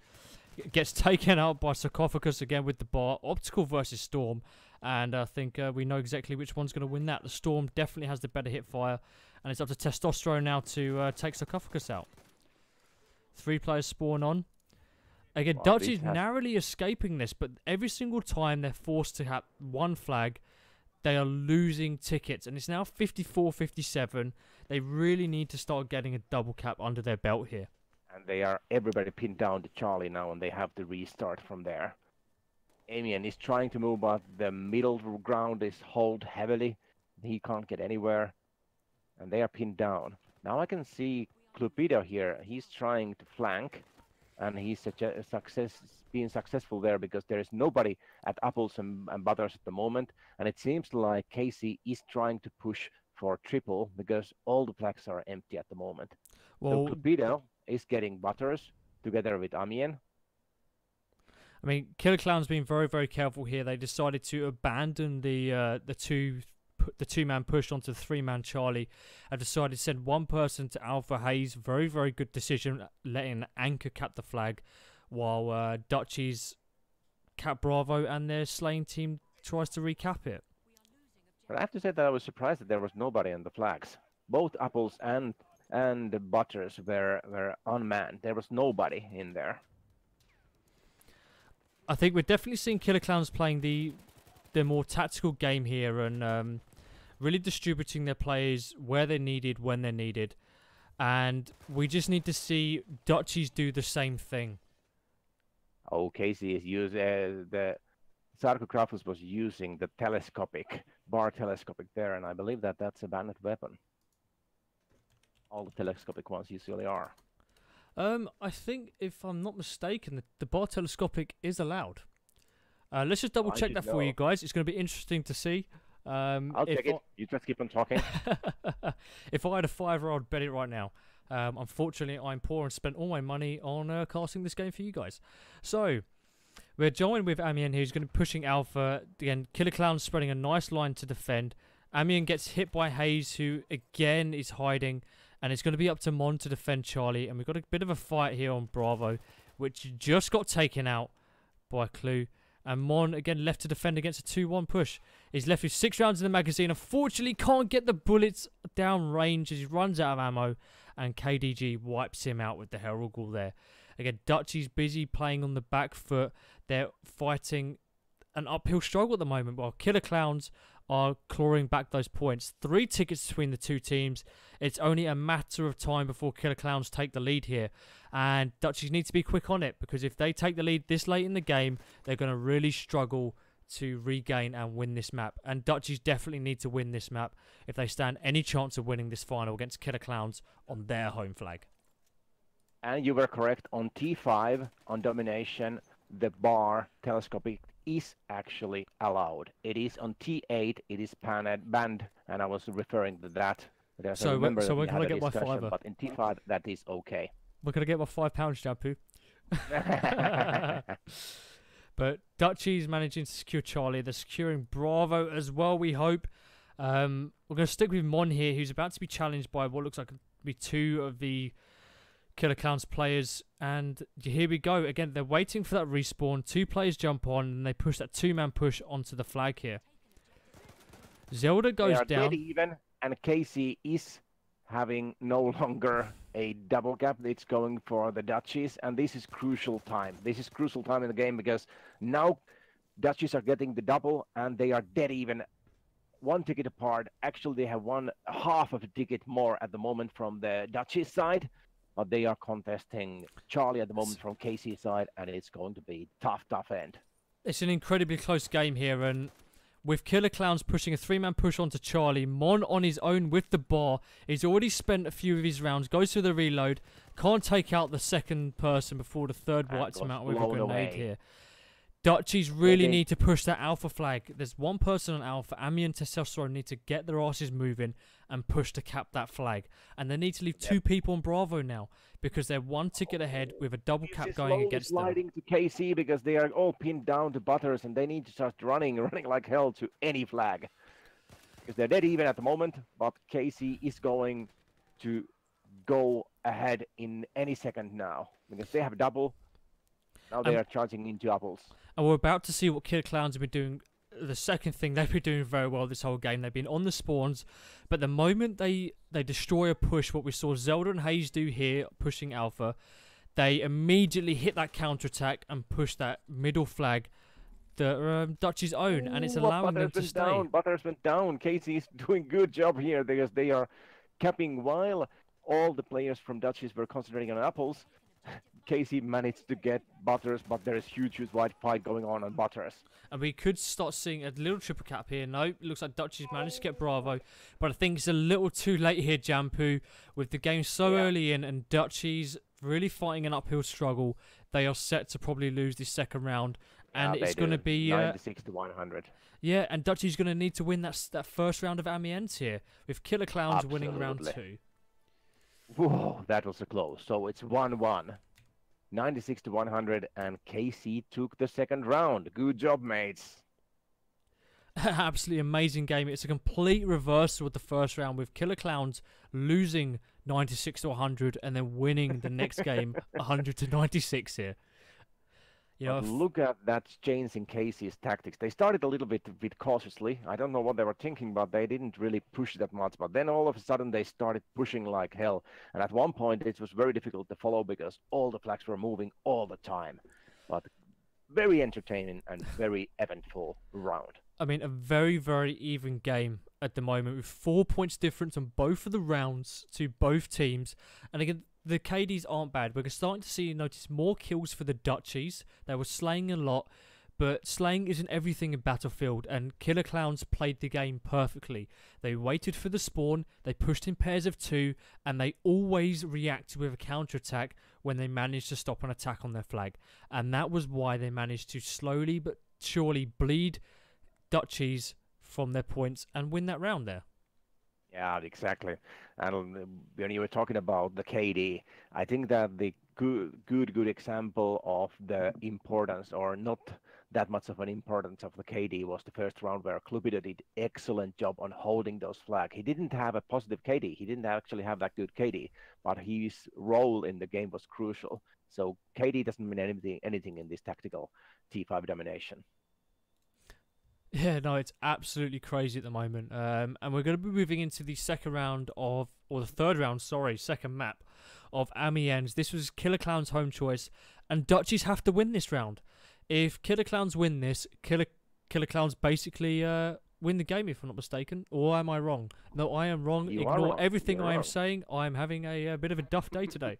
G- Gets taken out by Sarcophagus again with the bar. Optical versus Storm. And I think uh, we know exactly which one's going to win that. The Storm definitely has the better hip fire. And it's up to Testosterone now to uh, take Sarcophagus out. Three players spawn on. Again, Wow, Dutch is narrowly escaping this, but every single time they're forced to have one flag, they are losing tickets. And it's now 54 57. They really need to start getting a double cap under their belt here. And they are everybody pinned down to Charlie now, and they have to restart from there. Amian is trying to move, but the middle ground is hold heavily. He can't get anywhere, and they are pinned down. Now I can see Clupido here. He's trying to flank, and he's such a success, being successful there because there is nobody at apples and, and butters at the moment, and it seems like KC is trying to push for triple because all the flags are empty at the moment. Well, so is getting butters together with Amiens. I mean, Killer Clown's been very, very careful here. They decided to abandon the uh, the two the two man push onto the three man Charlie. Have decided to send one person to Alpha Hayes. Very, very good decision, letting Anchor cap the flag, while uh, Dutchies cap Bravo and their slaying team tries to recap it. But I have to say that I was surprised that there was nobody on the flags. Both apples and and the butters were were unmanned. There was nobody in there. I think we're definitely seeing Killer Clowns playing the the more tactical game here and um, really distributing their players where they're needed, when they're needed. And we just need to see Dutchies do the same thing. Oh, KC is using uh, the Sarcophagus was using the telescopic bar telescopic there, and I believe that that's a bandit weapon. All the telescopic ones usually are. Um, I think if I'm not mistaken, the, the bar telescopic is allowed. Uh, let's just double check that for you guys. It's going to be interesting to see. Um, I'll check it. You just keep on talking. If I had a fiver, I'd bet it right now. Um, unfortunately, I'm poor and spent all my money on uh, casting this game for you guys. So, we're joined with Amiens, who's going to be pushing Alpha. Again, Killer Clown spreading a nice line to defend. Amiens gets hit by Hayes, who again is hiding. And it's going to be up to Mon to defend Charlie. And we've got a bit of a fight here on Bravo, which just got taken out by Clue. And Mon again left to defend against a 2 1 push. He's left with six rounds in the magazine. Unfortunately, can't get the bullets down range as he runs out of ammo. And KDG wipes him out with the Hellriegel there. Again, Dutchy's busy playing on the back foot. They're fighting an uphill struggle at the moment while Killer Clowns are clawing back those points. Three tickets between the two teams. It's only a matter of time before Killer Clowns take the lead here. And Dutchies need to be quick on it because if they take the lead this late in the game, they're going to really struggle to regain and win this map. And Dutchies definitely need to win this map if they stand any chance of winning this final against Killer Clowns on their home flag. And you were correct on T5 on domination. The bar telescopic is actually allowed. It is on T8. It is banned, banned and I was referring to that. because I So when- remember so we when can I get my fiver? But in T5, that is okay. We're going to get my five pounds, Jampu. But Dutchy's managing to secure Charlie. They're securing Bravo as well, we hope. Um, we're going to stick with Mon here, who's about to be challenged by what looks like to be two of the Killer Clowns players. And here we go. Again, they're waiting for that respawn. Two players jump on, and they push that two man push onto the flag here. Zelda goes down. even, and KC is having no longer a double cap. It's going for the Dutchies, and this is crucial time. This is crucial time in the game because now Dutchies are getting the double, and they are dead even. One ticket apart. Actually, they have one half of a ticket more at the moment from the Dutchies side, but they are contesting Charlie at the moment from KC's side, and it's going to be tough, tough end. It's an incredibly close game here, and with Killer Clowns pushing a three-man push onto Charlie, Mon on his own with the bar. He's already spent a few of his rounds, goes through the reload, can't take out the second person before the third And wipes him out with a grenade away. here. Dutchies really need to push that alpha flag. There's one person on alpha. Ami and Testosterone need to get their asses moving and push to cap that flag. And they need to leave Yep. two people on Bravo now because they're one ticket ahead with a double It's cap going against them. sliding to KC because they are all pinned down to Butters and they need to start running, running like hell to any flag. Because they're dead even at the moment, but KC is going to go ahead in any second now because they have a double. Now they Um, are charging into apples. And we're about to see what Killer Clowns have been doing. The second thing they've been doing very well this whole game. They've been on the spawns, but the moment they they destroy a push, what we saw Zelda and Hayes do here, pushing Alpha, they immediately hit that counter attack and push that middle flag, the um, Dutch's own, and it's allowing them to stay. Down. Butters went down. KC is doing good job here because they are capping while all the players from Dutchies were concentrating on apples. KC managed to get Butters, but there is huge, huge wide fight going on on Butters. And we could start seeing a little triple cap here. No, it looks like Dutchie's managed to get Bravo. But I think it's a little too late here, Jampu. With the game so Yeah. early in and Dutchie's really fighting an uphill struggle, they are set to probably lose this second round. And Yeah, it's going to be. Uh, 96 to 100. yeah, and Dutchie's going to need to win that, that first round of Amiens here. With Killer Clowns winning round two. Whoa, that was a close. So it's 1 1. 96 to 100, and KC took the second round. Good job, mates. absolutely amazing game. It's a complete reversal with the first round with Killer Clowns losing 96 to 100 and then winning the next game 100 to 96 here. You know, look at that change in KC's tactics. They started a little bit, bit cautiously. I don't know what they were thinking, but they didn't really push that much. But then all of a sudden they started pushing like hell. And at one point it was very difficult to follow because all the flags were moving all the time. But very entertaining and very eventful round. I mean, a very, very even game at the moment with four points difference on both of the rounds to both teams. And again, the KDs aren't bad. We're starting to see notice more kills for the Dutchies. They were slaying a lot, but slaying isn't everything in Battlefield. And Killer Clowns played the game perfectly. They waited for the spawn, they pushed in pairs of two, and they always reacted with a counterattack when they managed to stop an attack on their flag. And that was why they managed to slowly but surely bleed Dutchies from their points and win that round there. Yeah, exactly. And when you were talking about the KD, I think that the good, good, good example of the importance, or not that much of an importance of the KD, was the first round where Clubido did excellent job on holding those flags. He didn't have a positive KD. He didn't actually have that good KD, but his role in the game was crucial. So KD doesn't mean anything, anything in this tactical T5 domination. Yeah, no, it's absolutely crazy at the moment. Um, and we're going to be moving into the second round of, or the third round, sorry, second map of Amiens. This was Killer Clown's home choice, and Dutchies have to win this round. If Killer Clowns win this, Killer Killer Clowns basically uh, win the game, if I'm not mistaken. Or am I wrong? No, I am wrong. You Ignore wrong. everything You're I am wrong. saying. I am having a, uh bit of a duff day today.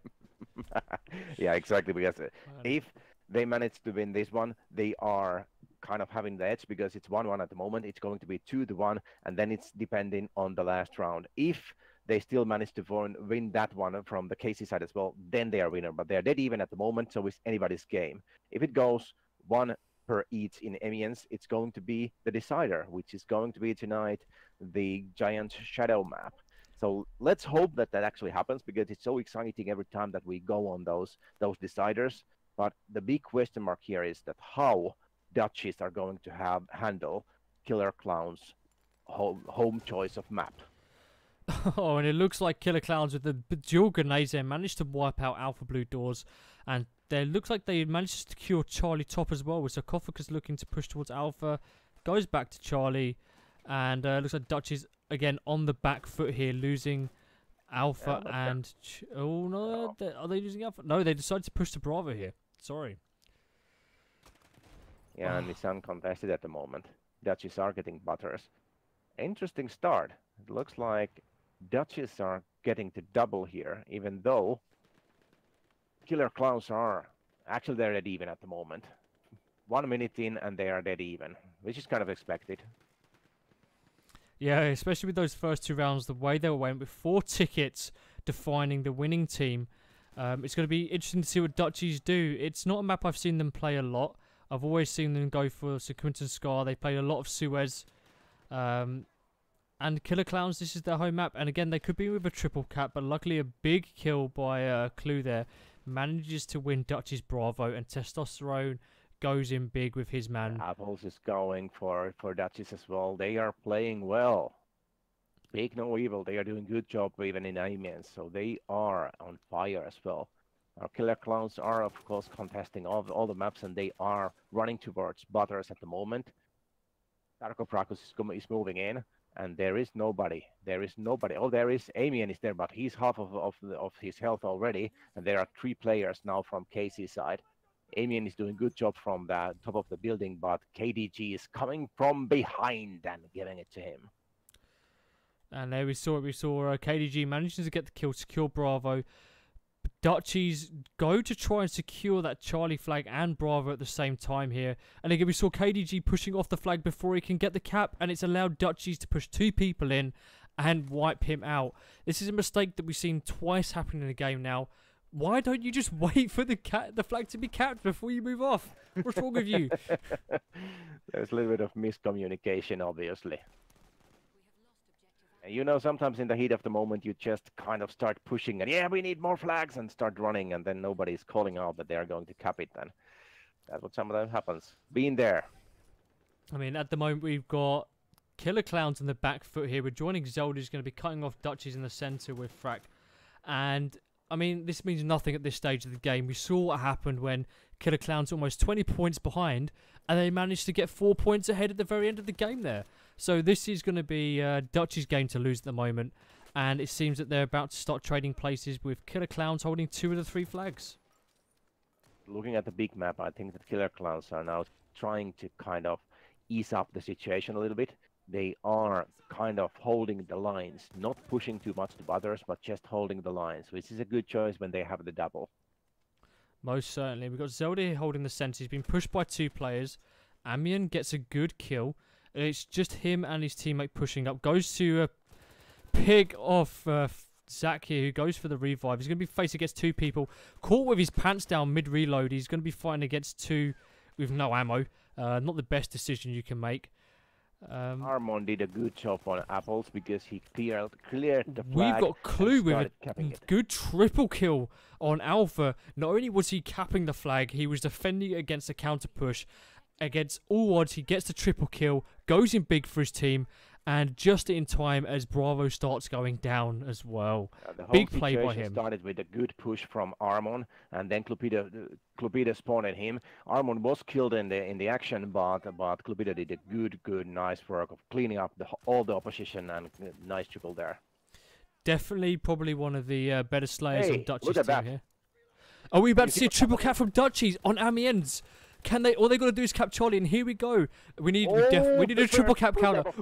yeah, exactly. Because if they manage to win this one, they are kind of having the edge because it's 1 1 at the moment. It's going to be 2 to 1, and then it's depending on the last round. If they still manage to win, that one from the KC side as well, then they are winner. But they're dead even at the moment, so it's anybody's game. If it goes one per each in Amiens, it's going to be the decider, which is going to be tonight the Giant Shadow map. So let's hope that that actually happens because it's so exciting every time that we go on those those deciders. But the big question mark here is that how Dutchies are going to have handle Killer Clown's home, home choice of map. oh, and it looks like Killer Clowns with the b- dual grenades there managed to wipe out Alpha Blue doors, and there looks like they managed to secure Charlie top as well. With Sarcophagus looking to push towards Alpha, goes back to Charlie, and uh, looks like Dutch is again on the back foot here, losing Alpha Yeah, and Ch- oh no, No. they- are they losing Alpha? No, they decided to push to Bravo here. Sorry. And it's uncontested at the moment. Dutchies are getting butters. Interesting start. It looks like Dutchies are getting to double here, even though Killer Clowns are actually they're dead even at the moment. One minute in and they are dead even, which is kind of expected. Yeah, especially with those first two rounds, the way they went with four tickets defining the winning team. Um, it's going to be interesting to see what Dutchies do. It's not a map I've seen them play a lot. I've always seen them go for St. Quentin Scar. They played a lot of Suez. Um, and Killer Clowns, this is their home map. And again, they could be with a triple cap, but luckily a big kill by uh, Clue there manages to win Dutchies Bravo. And Testosterone goes in big with his man. Apples is going for for Dutchies as well. They are playing well. Big no evil. They are doing good job even in Amiens, so they are on fire as well. Our killer clowns are of course contesting all, all the maps, and they are running towards Butters at the moment. Sarcophagus is, is moving in, and there is nobody. There is nobody. Oh, there is Amian is there, but he's half of of, of his health already, and there are three players now from KC's side. Amian is doing good job from the top of the building, but KDG is coming from behind and giving it to him. And there we saw it. We saw uh, KDG managing to get the kill, secure Bravo. Dutchies go to try and secure that Charlie flag and Bravo at the same time here. And again, we saw KDG pushing off the flag before he can get the cap, and it's allowed Dutchies to push two people in and wipe him out. This is a mistake that we've seen twice happen in the game now. Why don't you just wait for the cat, the flag to be capped before you move off? What's wrong with you? There's a little bit of miscommunication, obviously. We have lost objective And you know, sometimes in the heat of the moment, you just kind of start pushing and yeah, we need more flags and start running, and then nobody's calling out that they are going to cap it. Then that's what some of them happens. Being there. I mean, at the moment we've got Killer Clowns in the back foot here. We're joining Zelda, who's going to be cutting off Dutchies in the centre with Frack. And, I mean, this means nothing at this stage of the game. We saw what happened when Killer Clowns almost 20 points behind, and they managed to get four points ahead at the very end of the game there. So this is going to be uh, Dutch's game to lose at the moment. And it seems that they're about to start trading places with Killer Clowns holding two of the three flags. Looking at the big map, I think that Killer Clowns are now trying to kind of ease up the situation a little bit. They are kind of holding the lines, not pushing too much to others, but just holding the lines, which is a good choice when they have the double. Most certainly. We've got Zelda here holding the centre. He's been pushed by two players. Amian gets a good kill. It's just him and his teammate pushing up. Goes to a pig off uh, Zach here, who goes for the revive. He's going to be faced against two people. Caught with his pants down mid reload. He's going to be fighting against two with no ammo. Uh, not the best decision you can make. Um, Armon did a good job on apples because he cleared cleared the flag. We've got Clue with a started capping it. good triple kill on Alpha. Not only was he capping the flag, he was defending against a counter push. Against all odds, he gets the triple kill, goes in big for his team, and just in time as Bravo starts going down as well. Uh, Big play by him. started with a good push from Armon, and then Clupida, uh, Clupida spawned at him. Armon was killed in the in the action, but but Clupida did a good, good, nice work of cleaning up the, all the opposition and uh, nice triple there. Definitely, probably one of the uh, better slayers Hey, on Dutch's team that. here. Are we about You to see a triple cap from Dutchies on Amiens? Can they? All they got to do is cap Charlie, and here we go. We need, we, def- Oh, we need a triple cap counter.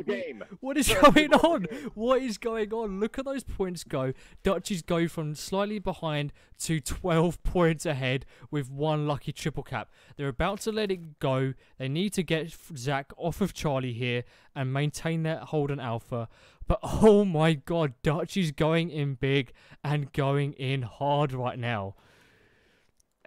What is First going on? What is going on? Look at those points go. Dutchies go from slightly behind to 12 points ahead with one lucky triple cap. They're about to let it go. They need to get Zach off of Charlie here and maintain that hold on Alpha. But oh my god, Dutchies going in big and going in hard right now.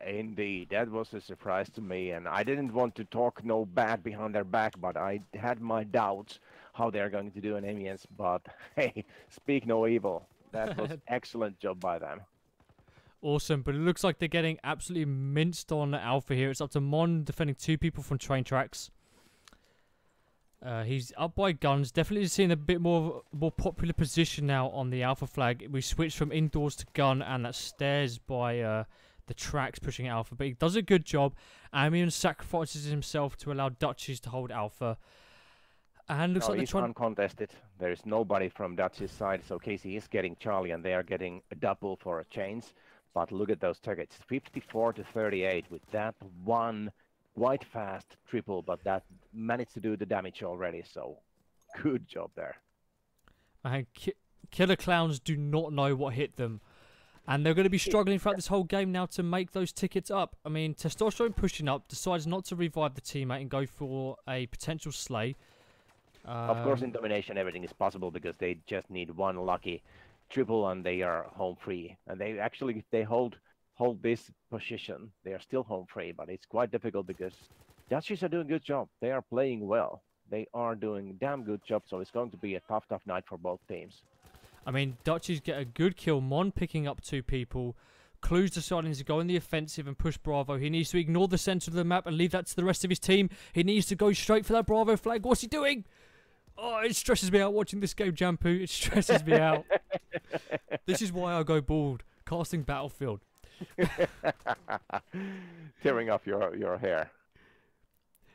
Indeed, that was a surprise to me, and I didn't want to talk no bad behind their back, but I had my doubts how they're going to do an Amiens. But hey, speak no evil. That was excellent job by them. Awesome, but it looks like they're getting absolutely minced on Alpha here. It's up to Mon defending two people from train tracks. Uh, he's up by guns. Definitely seeing a bit more more popular position now on the Alpha flag. We switched from indoors to gun, and that stairs by uh, the tracks pushing Alpha. But he does a good job. Amian sacrifices himself to allow Dutchies to hold Alpha. And looks No, like they're trying. uncontested. There is nobody from Dutch's side, so KC is getting Charlie, and they are getting a double for a change. But look at those targets, 54 to 38 with that one quite fast triple, but that managed to do the damage already. So good job there. And ki- Killer Clowns do not know what hit them. And they're going to be struggling throughout this whole game now to make those tickets up. I mean, Testosterone pushing up decides not to revive the teammate and go for a potential slay. Of course, in Um, domination, everything is possible because they just need one lucky triple and they are home free. And they actually, if they hold hold this position, they are still home free. But it's quite difficult because Dutchies are doing a good job. They are playing well. They are doing a damn good job. So it's going to be a tough, tough night for both teams. I mean, Dutchies get a good kill. Mon picking up two people. Clues deciding to go on the offensive and push Bravo. He needs to ignore the centre of the map and leave that to the rest of his team. He needs to go straight for that Bravo flag. What's he doing? Oh, it stresses me out watching this game, Jampu. It stresses me out. this is why I go bald. Casting Battlefield. Tearing off your your hair.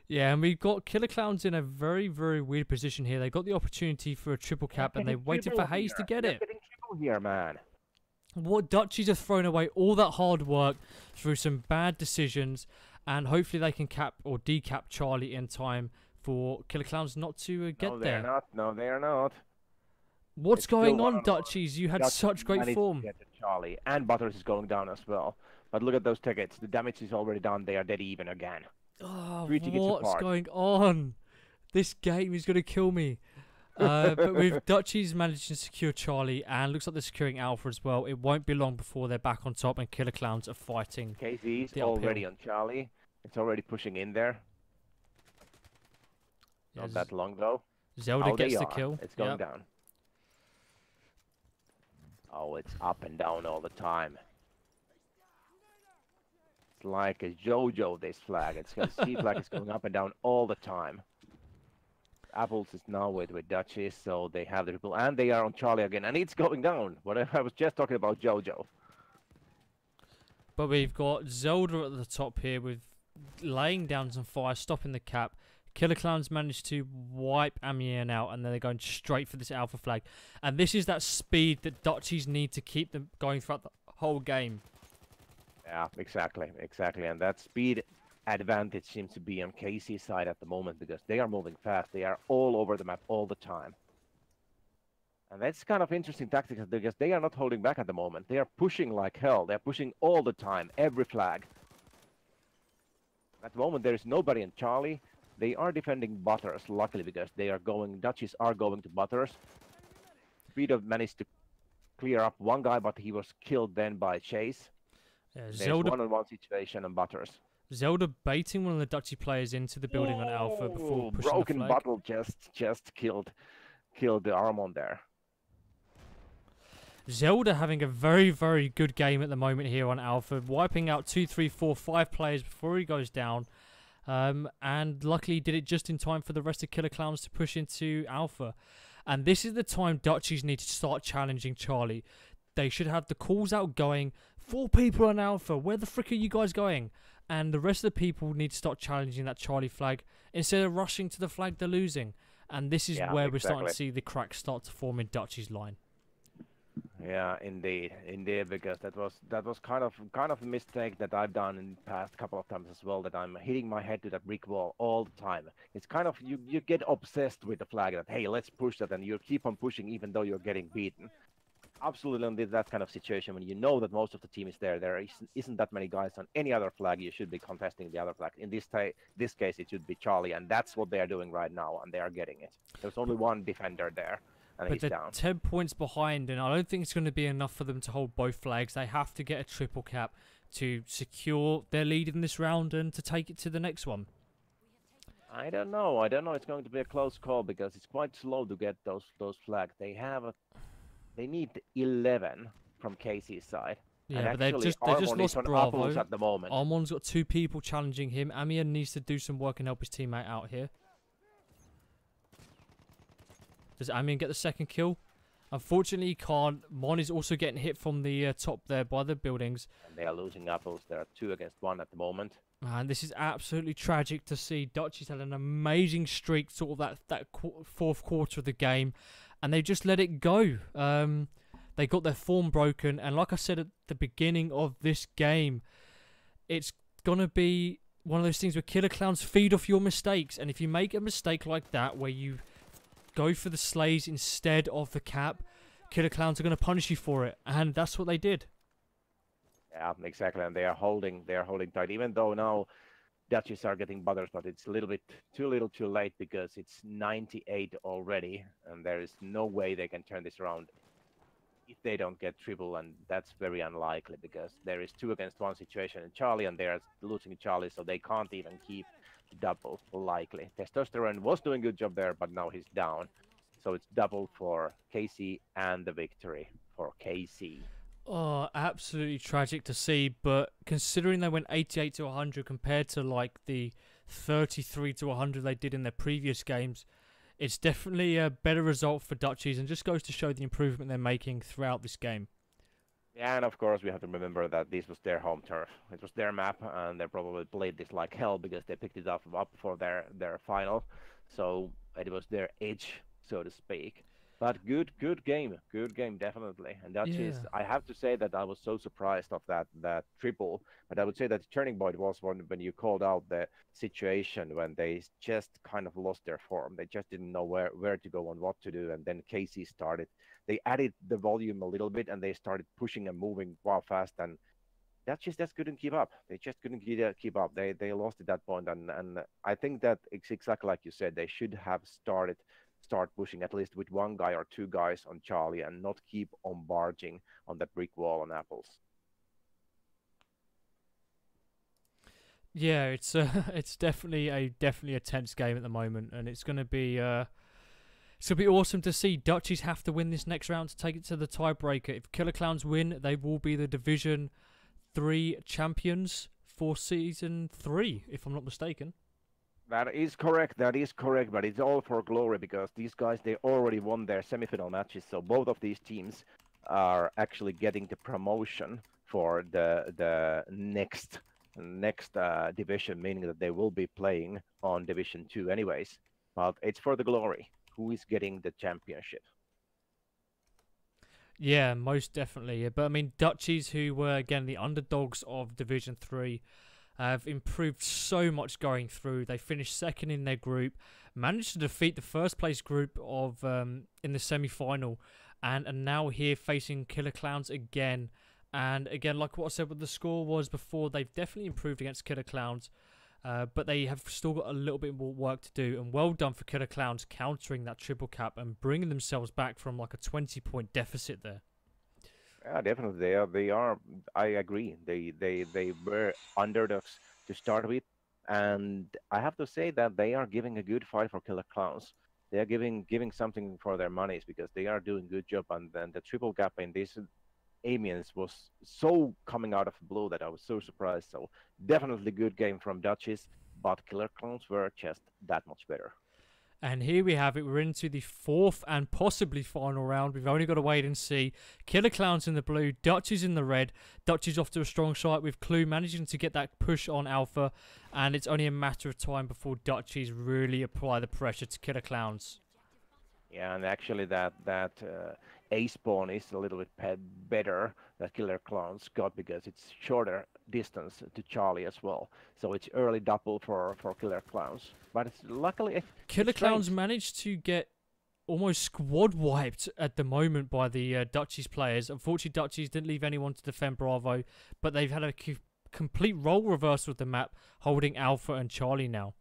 Yeah, and we've got Killer Clowns in a very, very weird position here. They got the opportunity for a triple cap and they waited for Hayes to get They're it. Triple here, man. What Dutchies have thrown away all that hard work through some bad decisions, and hopefully they can cap or decap Charlie in time for Killer Clowns not to uh, get no, there. not. No, they are not. What's It's going on. Dutchies? You had Dutch such great form. Charlie, and Butters is going down as well. But look at those tickets. The damage is already done. They are dead even again. Oh, what's going on? This game is going to kill me. Uh, but with Dutchies managing to secure Charlie, and looks like they're securing Alpha as well. It won't be long before they're back on top, and Killer Clowns are fighting. KC's already uphill. on Charlie. It's already pushing in there. Yeah, Not that long though. Zelda oh, gets the kill. It's going Yep. down. Oh, it's up and down all the time. Like a JoJo, this flag. It's got C flag is going up and down all the time. Apples is now with, with Dutchies, so they have the triple, and they are on Charlie again, and it's going down. What I I was just talking about JoJo. But we've got Zelda at the top here with laying down some fire, stopping the cap. Killer Clowns managed to wipe Amiens out, and then they're going straight for this alpha flag. And this is that speed that Dutchies need to keep them going throughout the whole game. Yeah, exactly, exactly. And that speed advantage seems to be on KC's side at the moment because they are moving fast. They are all over the map all the time. And that's kind of interesting tactics because they are not holding back at the moment. They are pushing like hell. They're pushing all the time, every flag. At the moment, there is nobody in Charlie. They are defending Butters, luckily, because they are going, Dutchies are going to Butters. Speedo managed to clear up one guy, but he was killed then by Chase. Yeah, Zelda, one-on-one situation on Butters. Zelda baiting one of the Dutchy players into the building on Alpha before pushing broken the flag. bottle just just killed killed the Armon there. Zelda having a very, very good game at the moment here on Alpha, wiping out two, three, four, five players before he goes down. Um, and luckily, did it just in time for the rest of Killer Clowns to push into Alpha. And this is the time Dutchies need to start challenging Charlie. They should have the calls out going, four people on Alpha, where the frick are you guys going? And the rest of the people need to start challenging that Charlie flag instead of rushing to the flag they're losing. And this is Yeah, where we're starting to see the cracks start to form in Dutchie's line. Yeah, indeed, indeed, because that was that was kind of kind of a mistake that I've done in the past couple of times as well. That I'm hitting my head to that brick wall all the time. It's kind of you you get obsessed with the flag that hey let's push that and you keep on pushing even though you're getting beaten. Absolutely, in that kind of situation when you know that most of the team is there, there isn't, isn't that many guys on any other flag. You should be contesting the other flag. In this ta- this case, it should be Charlie, and that's what they are doing right now, and they are getting it. There's only one defender there, and but he's they're down. 10 points behind, and I don't think it's going to be enough for them to hold both flags. They have to get a triple cap to secure their lead in this round and to take it to the next one. I don't know. I don't know. It's going to be a close call because it's quite slow to get those those flags. They have a, they need 11 from KC's side. Yeah, and but they've just they've just lost Bravo. At the moment. Armon's got two people challenging him. Amiens needs to do some work and help his teammate out here. Does Amiens get the second kill? Unfortunately, he can't. Mon is also getting hit from the uh, top there by the buildings. And they are losing Apples. There are two against one at the moment. Man, this is absolutely tragic to see. Dutchies had an amazing streak, sort of that that qu- fourth quarter of the game, and they just let it go. Um, they got their form broken, and like I said at the beginning of this game, it's gonna be one of those things where killer clowns feed off your mistakes, and if you make a mistake like that where you go for the slays instead of the cap, killer clowns are gonna punish you for it, and that's what they did. Yeah, exactly. And they are holding. They are holding tight. Even though now Dutchies are getting butters, but it's a little bit too little, too late because it's 98 already, and there is no way they can turn this around if they don't get triple, and that's very unlikely because there is two against one situation in Charlie, and they are losing Charlie, so they can't even keep double likely. Testosterone was doing a good job there, but now he's down, so it's double for KC and the victory for KC. Oh, absolutely tragic to see. But considering they went 88 to 100 compared to like the 33 to 100 they did in their previous games, it's definitely a better result for Dutchies and just goes to show the improvement they're making throughout this game. Yeah, and of course we have to remember that this was their home turf. It was their map, and they probably played this like hell because they picked it up up for their their final. So it was their edge, so to speak. But good, good game, good game, definitely. And that is, Yeah. I have to say that I was so surprised of that that triple. But I would say that the turning point was when when you called out the situation when they just kind of lost their form. They just didn't know where where to go and what to do. And then KC started. They added the volume a little bit and they started pushing and moving wow fast. And that just that couldn't keep up. They just couldn't keep, keep up. They they lost at that point. And and I think that it's exactly like you said. They should have started start pushing at least with one guy or two guys on Charlie and not keep on barging on that brick wall on apples. Yeah, it's uh, it's definitely a definitely a tense game at the moment, and it's going to be uh, it's going to be awesome to see. Dutchies have to win this next round to take it to the tiebreaker. If Killer Clowns win, they will be the Division Three champions for season three, if I'm not mistaken. That is correct. That is correct. But it's all for glory because these guys they already won their semifinal matches. So both of these teams are actually getting the promotion for the the next next uh, division, meaning that they will be playing on Division Two anyways. But it's for the glory. Who is getting the championship? Yeah, most definitely. But I mean, Dutchies, who were again the underdogs of Division Three, have improved so much going through. They finished second in their group, managed to defeat the first place group of um, in the semi final, and are now here facing Killer Clowns again. And again, like what I said, what the score was before, they've definitely improved against Killer Clowns. Uh, but they have still got a little bit more work to do, and well done for Killer Clowns countering that triple cap and bringing themselves back from like a 20 point deficit there. Yeah, definitely. They are. They are. I agree. They they they were underdogs to start with, and I have to say that they are giving a good fight for Killer Clowns. They are giving giving something for their monies because they are doing good job. And then the triple cap in this Amiens was so coming out of blue that I was so surprised. So definitely good game from Dutchies, but Killer Clowns were just that much better. And here we have it. We're into the fourth and possibly final round. We've only got to wait and see. Killer Clowns in the blue, Dutchies in the red. Dutchies off to a strong start with Clue managing to get that push on Alpha. And it's only a matter of time before Dutchies really apply the pressure to Killer Clowns. Yeah, and actually that that uh, A spawn is a little bit better that Killer Clowns got because it's shorter distance to Charlie as well. So it's early double for for Killer Clowns. But it's luckily Killer Clowns managed to get almost squad wiped at the moment by the uh, Dutchies players. Unfortunately, Dutchies didn't leave anyone to defend Bravo, but they've had a complete role reversal of the map, holding Alpha and Charlie now.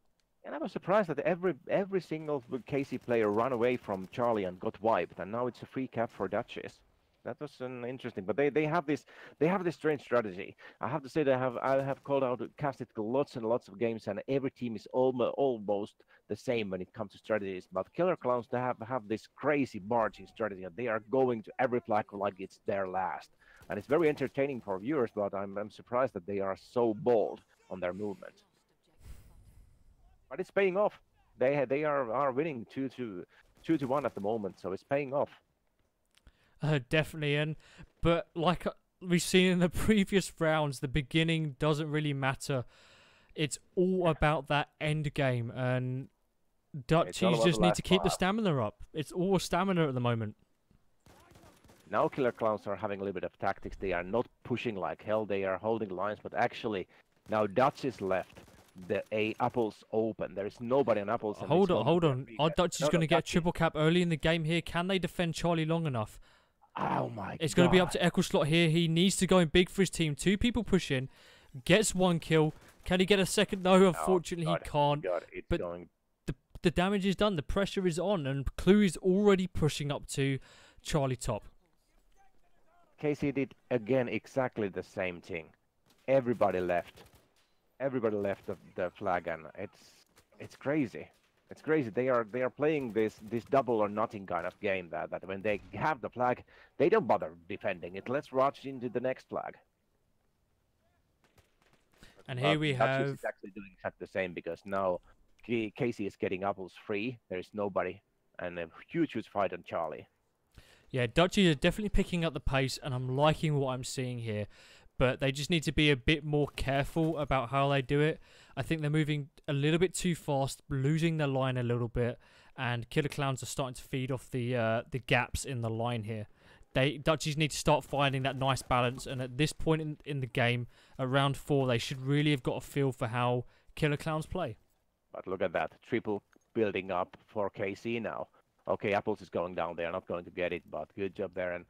and I was surprised that every every single KC player ran away from Charlie and got wiped, and now it's a free cap for Dutchies. That was an interesting, but they, they have this they have this strange strategy. I have to say they have I have called out casted lots and lots of games, and every team is almost almost the same when it comes to strategies. But Killer Clowns they have have this crazy barging strategy, and they are going to every flag like it's their last, and it's very entertaining for viewers. But I'm I'm surprised that they are so bold on their movement. But it's paying off. They they are are winning two to two to one at the moment, so it's paying off. Uh, definitely, and but like uh, we've seen in the previous rounds, the beginning doesn't really matter. It's all about that end game, and Dutchies just need to keep the stamina up. It's all stamina at the moment. Now Killer Clowns are having a little bit of tactics. They are not pushing like hell. They are holding lines, but actually now Dutch is left. The A apples open. There is nobody on apples. hold on, hold to be a on. Are cap. Dutchies No, no, going to get a triple cap early in the game here? Can they defend Charlie long enough? Oh my It's going to be up to Eccleslot here. He needs to go in big for his team. Two people push in, gets one kill. Can he get a second? No, oh, unfortunately God, he can't. God, it's but- going. The damage is done. The pressure is on, and Clue is already pushing up to Charlie top. KC did again exactly the same thing. Everybody left. Everybody left the, the flag, and it's it's crazy. It's crazy. They are they are playing this this double or nothing kind of game that that when they have the flag, they don't bother defending it. Let's rush into the next flag. And here we Dutchies have is actually doing exactly the same because now KC is getting apples free. There is nobody, and a huge huge fight on Charlie. Yeah, Dutchies are definitely picking up the pace, and I'm liking what I'm seeing here. But they just need to be a bit more careful about how they do it. I think they're moving a little bit too fast, losing their line a little bit, and Killer Clowns are starting to feed off the uh, the gaps in the line here. They Dutchies need to start finding that nice balance, and at this point in, in the game, around four, they should really have got a feel for how Killer Clowns play. But look at that triple building up for KC now. Okay, Apples is going down. They're not going to get it, but good job there. And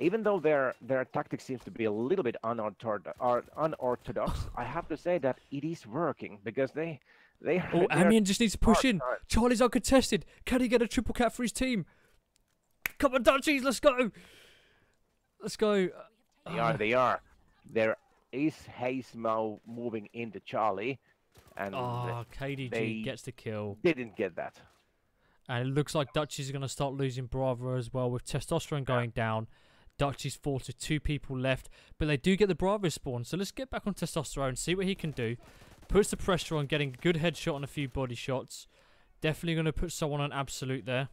even though their their tactic seems to be a little bit unorthodox, unorthodox I have to say that it is working because they they. Oh, Amiens just needs to push in. Charlie's uncontested. Can he get a triple cap for his team? Come on, Dutchies, let's go. Let's go. They are. They are. There is Hayes moving into Charlie, and ah, Oh, KDG they- gets the kill. didn't get that. And it looks like Dutchies are going to start losing Bravo as well with testosterone going down. Dutchies 4 to two people left, but they do get the Bravo spawn. So let's get back on testosterone, and see what he can do. Puts the pressure on, getting a good headshot and a few body shots. Definitely going to put someone on absolute there.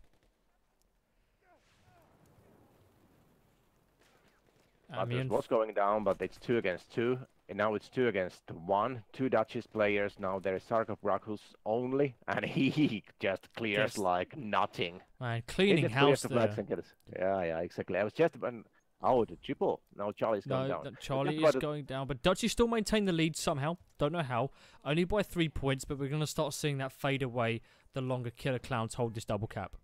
Amiens was going down, but it's two against two. And now it's two against one. Two Dutchies players. Now there is Sarcophagus only, and he just clears Yes. like nothing. man, cleaning house the there. Yeah, yeah, exactly. I was just about. Oh, the triple. Now Charlie's No, going down. no, Charlie about is going down, but Dutchy still maintain the lead somehow. Don't know how. Only by three points, but we're going to start seeing that fade away the longer Killer Clowns hold this double cap.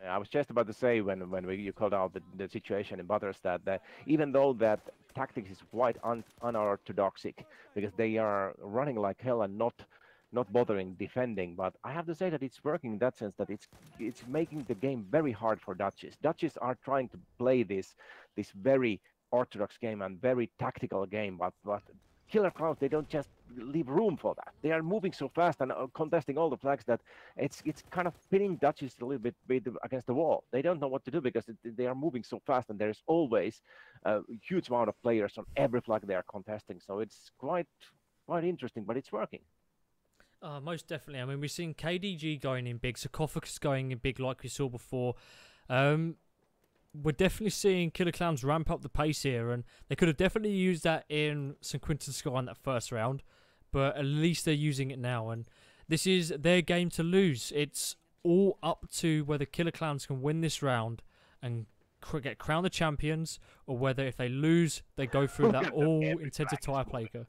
Yeah, I was just about to say when when we, you called out the, the situation in Butters that, that even though that tactics is quite un, unorthodoxic because they are running like hell and not not bothering defending, but I have to say that it's working in that sense that it's it's making the game very hard for Dutchies. Dutchies are trying to play this this very orthodox game and very tactical game, but but Killer Clowns they don't just leave room for that. They are moving so fast and uh, contesting all the flags that it's it's kind of pinning Dutchies a little bit the- against the wall. They don't know what to do because they are moving so fast, and there's always a huge amount of players on every flag they are contesting. So it's quite quite interesting, but it's working. Uh, most definitely. I mean, we've seen KDG going in big, Sarcophagus going in big, like we saw before. Um, we're definitely seeing Killer Clowns ramp up the pace here, and they could have definitely used that in St. Quentin Scar in that first round, but at least they're using it now. And this is their game to lose. It's all up to whether Killer Clowns can win this round and cr- get crowned the champions, or whether if they lose, they go through that all intensive tire moving.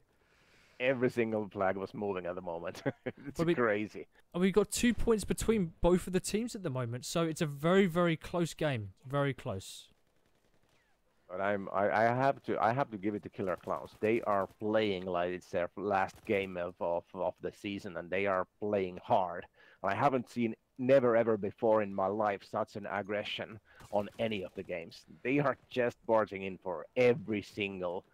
Every single flag was moving at the moment. it's Well, we- crazy. And we've got two points between both of the teams at the moment, so it's a very, very close game. Very close. But I'm I, I have to I have to give it to Killer Clowns. They are playing like it's their last game of, of, of the season and they are playing hard. I haven't seen never ever before in my life such an aggression on any of the games. They are just barging in for every single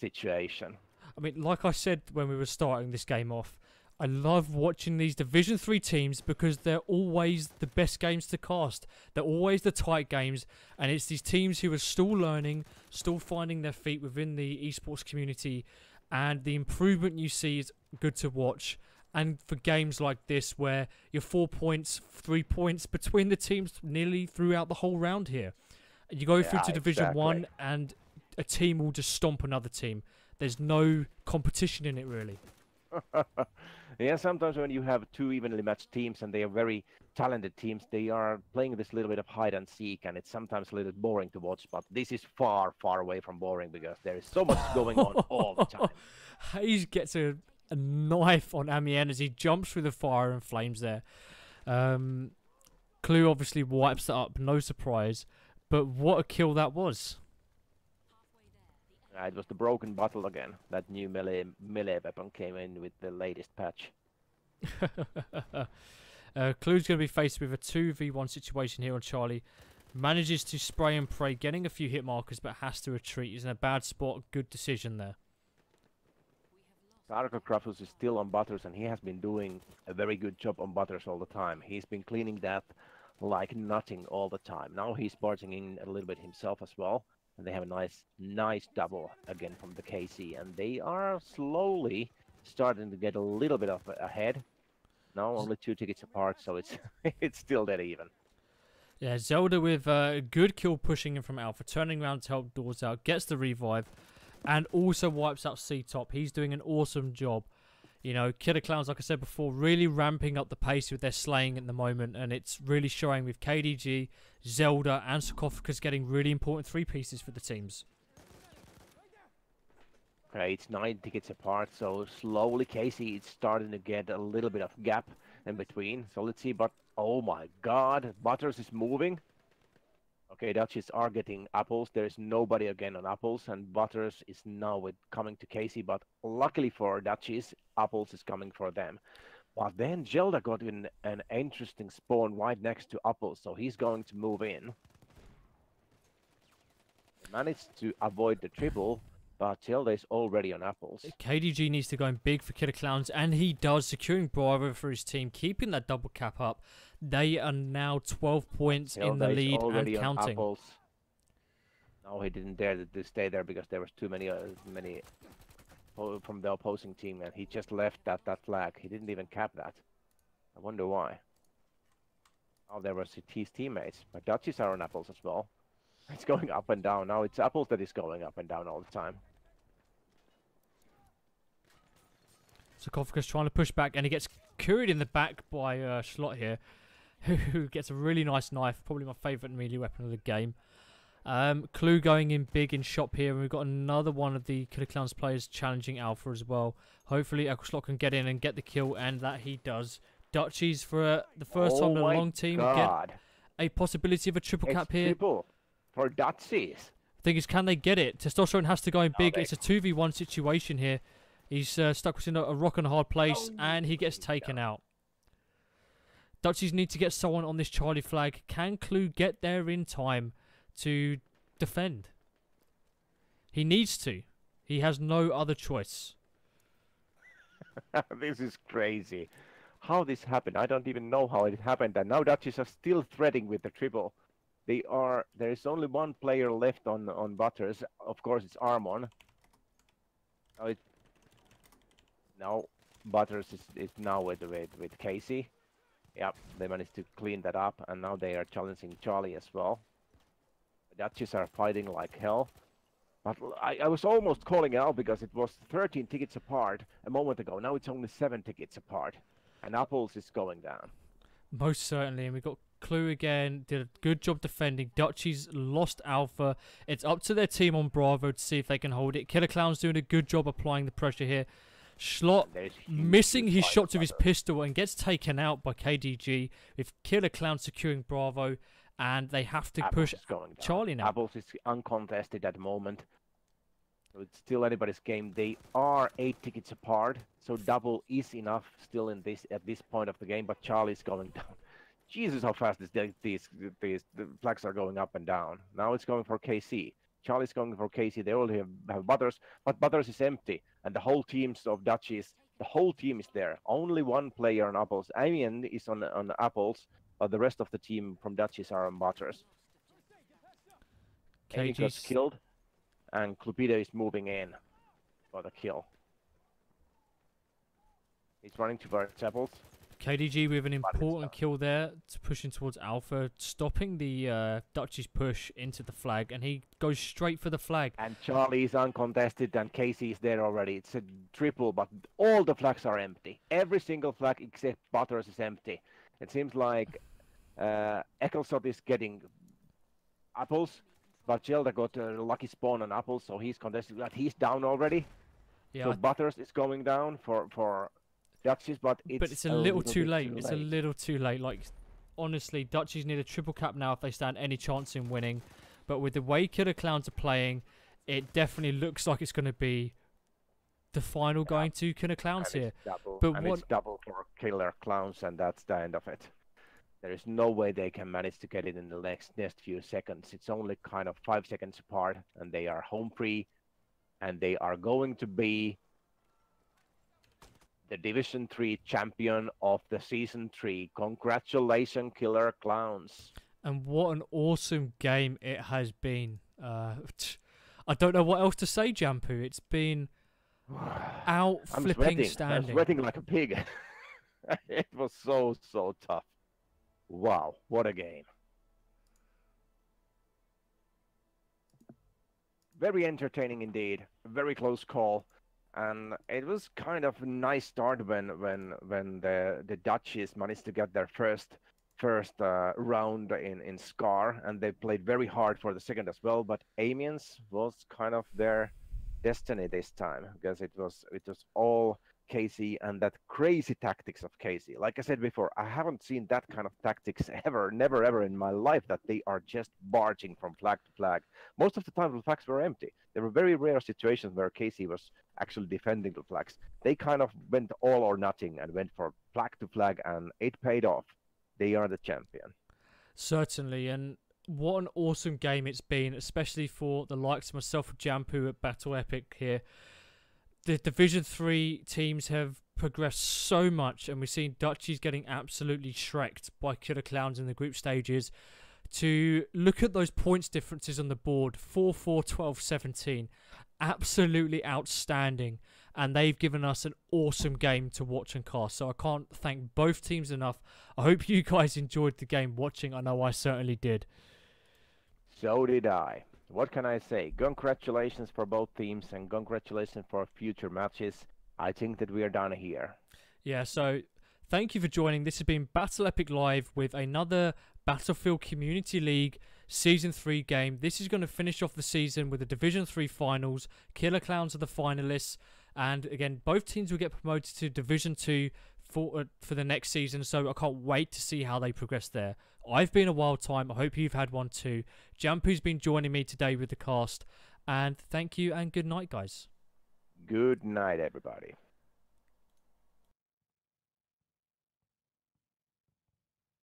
situation. I mean, like I said when we were starting this game off, I love watching these Division Three teams because they're always the best games to cast. They're always the tight games, and it's these teams who are still learning, still finding their feet within the esports community, and the improvement you see is good to watch. And for games like this, where you're four points, three points between the teams nearly throughout the whole round here, you go through to Division One, and a team will just stomp another team. There's no competition in it really. yeah, sometimes when you have two evenly matched teams and they are very talented teams, they are playing this little bit of hide and seek, and it's sometimes a little bit boring to watch. But this is far, far away from boring because there is so much going on all the time. Hayes gets a, a knife on Amien as he jumps through the fire and flames there. Um, Clue obviously wipes it up, no surprise. But what a kill that was. Uh, it was the broken bottle again. That new melee melee weapon came in with the latest patch. uh, Clue's going to be faced with a 2v1 situation here on Charlie. Manages to spray and pray, getting a few hit markers, but has to retreat. He's in a bad spot. Good decision there. Sarcophagus is still on Butters, and he has been doing a very good job on Butters all the time. He's been cleaning that like nothing all the time. Now he's barging in a little bit himself as well, and they have a nice, nice double again from the KC, and they are slowly starting to get a little bit of ahead. Now only two tickets apart, so it's it's still dead even. Yeah, Zelda with uh, a good kill pushing in from Alpha, turning around to help Doors out, gets the revive, and also wipes out C Top. He's doing an awesome job. You know, Killer Clowns, like I said before, really ramping up the pace with their slaying at the moment, and it's really showing with KDG, Zelda, and Sarcophagus getting really important three pieces for the teams. Okay, it's nine tickets apart, so slowly KC is starting to get a little bit of gap in between. So let's see, but oh my god, Butters is moving. Okay, Dutchies are getting apples. There is nobody again on apples, and Butters is now with coming to KC. But luckily for Dutchies, apples is coming for them. But then Zelda got in an interesting spawn right next to apples, so he's going to move in. Managed to avoid the triple, but Zelda is already on apples. KDG needs to go in big for Killer Clowns, and he does, securing Bravo for his team, keeping that double cap up. They are now 12 points in the lead and counting. apples. No, he didn't dare to, stay there because there was too many, uh, many from the opposing team, and he just left that that flag. He didn't even cap that. I wonder why. Oh, there was his teammates, but Dutchies are on apples as well. It's going up and down. Now it's apples that is going up and down all the time. So Sarcophagus trying to push back, and he gets curried in the back by uh, here, who gets a really nice knife, probably my favourite melee weapon of the game. Um, Clue going in big in shop here, and we've got another one of the Killer Clowns players challenging Alpha as well. Hopefully, Slot can get in and get the kill, and that he does. Dutchies for uh, the first oh time in a long team God. get a possibility of a triple It's cap here. triple for Dutchies. Thing is, can they get it? Testosterone has to go in big. they- It's a 2v1 situation here. He's uh, stuck within a, a rock and hard place, and he gets taken out. Dutchies need to get someone on this Charlie flag. Can Clue get there in time to defend? He needs to. He has no other choice. this is crazy. How this happened, I don't even know how it happened. And now Dutchies are still threading with the triple. They are. There is only one player left on on Butters. Of course, it's Armon. Now it. Now Butters is, is now with with with KC. Yep, they managed to clean that up, and now they are challenging Charlie as well. Dutchies are fighting like hell. But I was almost calling out because it was 13 tickets apart a moment ago. Now it's only 7 tickets apart. And Apples is going down. Most certainly. And we got Clue again. Did a good job defending. Dutchies lost Alpha. It's up to their team on Bravo to see if they can hold it. Killer Clown's doing a good job applying the pressure here. Schlott And there's huge missing his shots with his pistol and gets taken out by KDG with Killer Clown securing Bravo. And they have to Apples push. Charlie now. Apples is uncontested at the moment. So it's still anybody's game. They are eight tickets apart, so double is enough still in this at this point of the game. But Charlie's going down. Jesus, how fast this, these these the flags are going up and down. Now it's going for KC. Charlie's going for KC. They only have, have Butters, but Butters is empty, and the whole teams of Dutchies, the whole team is there. Only one player on Apples. Amian is on on Apples, the rest of the team from Dutchies are on Butters. Amy got KG's killed, and Clupido is moving in for the kill. He's running towards Apples. KDG with an important kill there to push pushing towards Alpha, stopping the uh, Dutchies push into the flag, and he goes straight for the flag. And Charlie is uncontested, and KC is there already. It's a triple, but all the flags are empty. Every single flag except Butters is empty. It seems like uh, Eccleston is getting apples, but Zelda got a lucky spawn on apples, so he's contested. But he's down already. Yeah, so I- Butters is going down for for Dutchies, but it's but it's a, little, too bit late. It's a little too late. Like, honestly, Dutchies need a triple cap now if they stand any chance in winning. But with the way Killer Clowns are playing, it definitely looks like it's going to be the final Yeah. going to Killer And Clowns it's here. double, But and what- it's double for killer clowns, and that's the end of it. There is no way they can manage to get it in the next next few seconds. It's only kind of five seconds apart, and they are home free, and they are going to be the Division Three champion of the Season Three. Congratulations, Killer Clowns! And what an awesome game it has been. Uh, I don't know what else to say, Jampu. It's been out I'm flipping sweating. I'm sweating like a pig. it was so so tough. Wow, what a game! Very entertaining indeed. Very close call, and it was kind of a nice start when when when the the Dutchies managed to get their first first uh, round in in Scar, and they played very hard for the second as well. But Amiens was kind of their destiny this time because it was it was all KC and that crazy tactics of KC. Like I said before, I haven't seen that kind of tactics ever, never ever in my life that they are just barging from flag to flag. Most of the time the flags were empty. There were very rare situations where KC was actually defending the flags. They kind of went all or nothing and went for flag to flag and it paid off. They are the champion. Certainly, and what an awesome game it's been, especially for the likes of myself, Jampu at Battle Epic here the Division Three teams have progressed so much, and we've seen Dutchies getting absolutely shreked by Killer Clowns in the group stages. To look at those points differences on the board 4 4 12 17, absolutely outstanding. And they've given us an awesome game to watch and cast. So I can't thank both teams enough. I hope you guys enjoyed the game watching. I know I certainly did. So did I what can I say? Congratulations for both teams and congratulations for future matches. I think that we are done here. Yeah, so thank you for joining. This has been Battle Epic Live with another Battlefield Community League Season 3 game. This is going to finish off the season with the Division 3 finals. Killer Clowns are the finalists. And again, both teams will get promoted to Division 2 for, uh, for the next season. So I can't wait to see how they progress there. I've been a wild time. I hope you've had one too. Jampu's been joining me today with the cast. And thank you and good night, guys. Good night, everybody.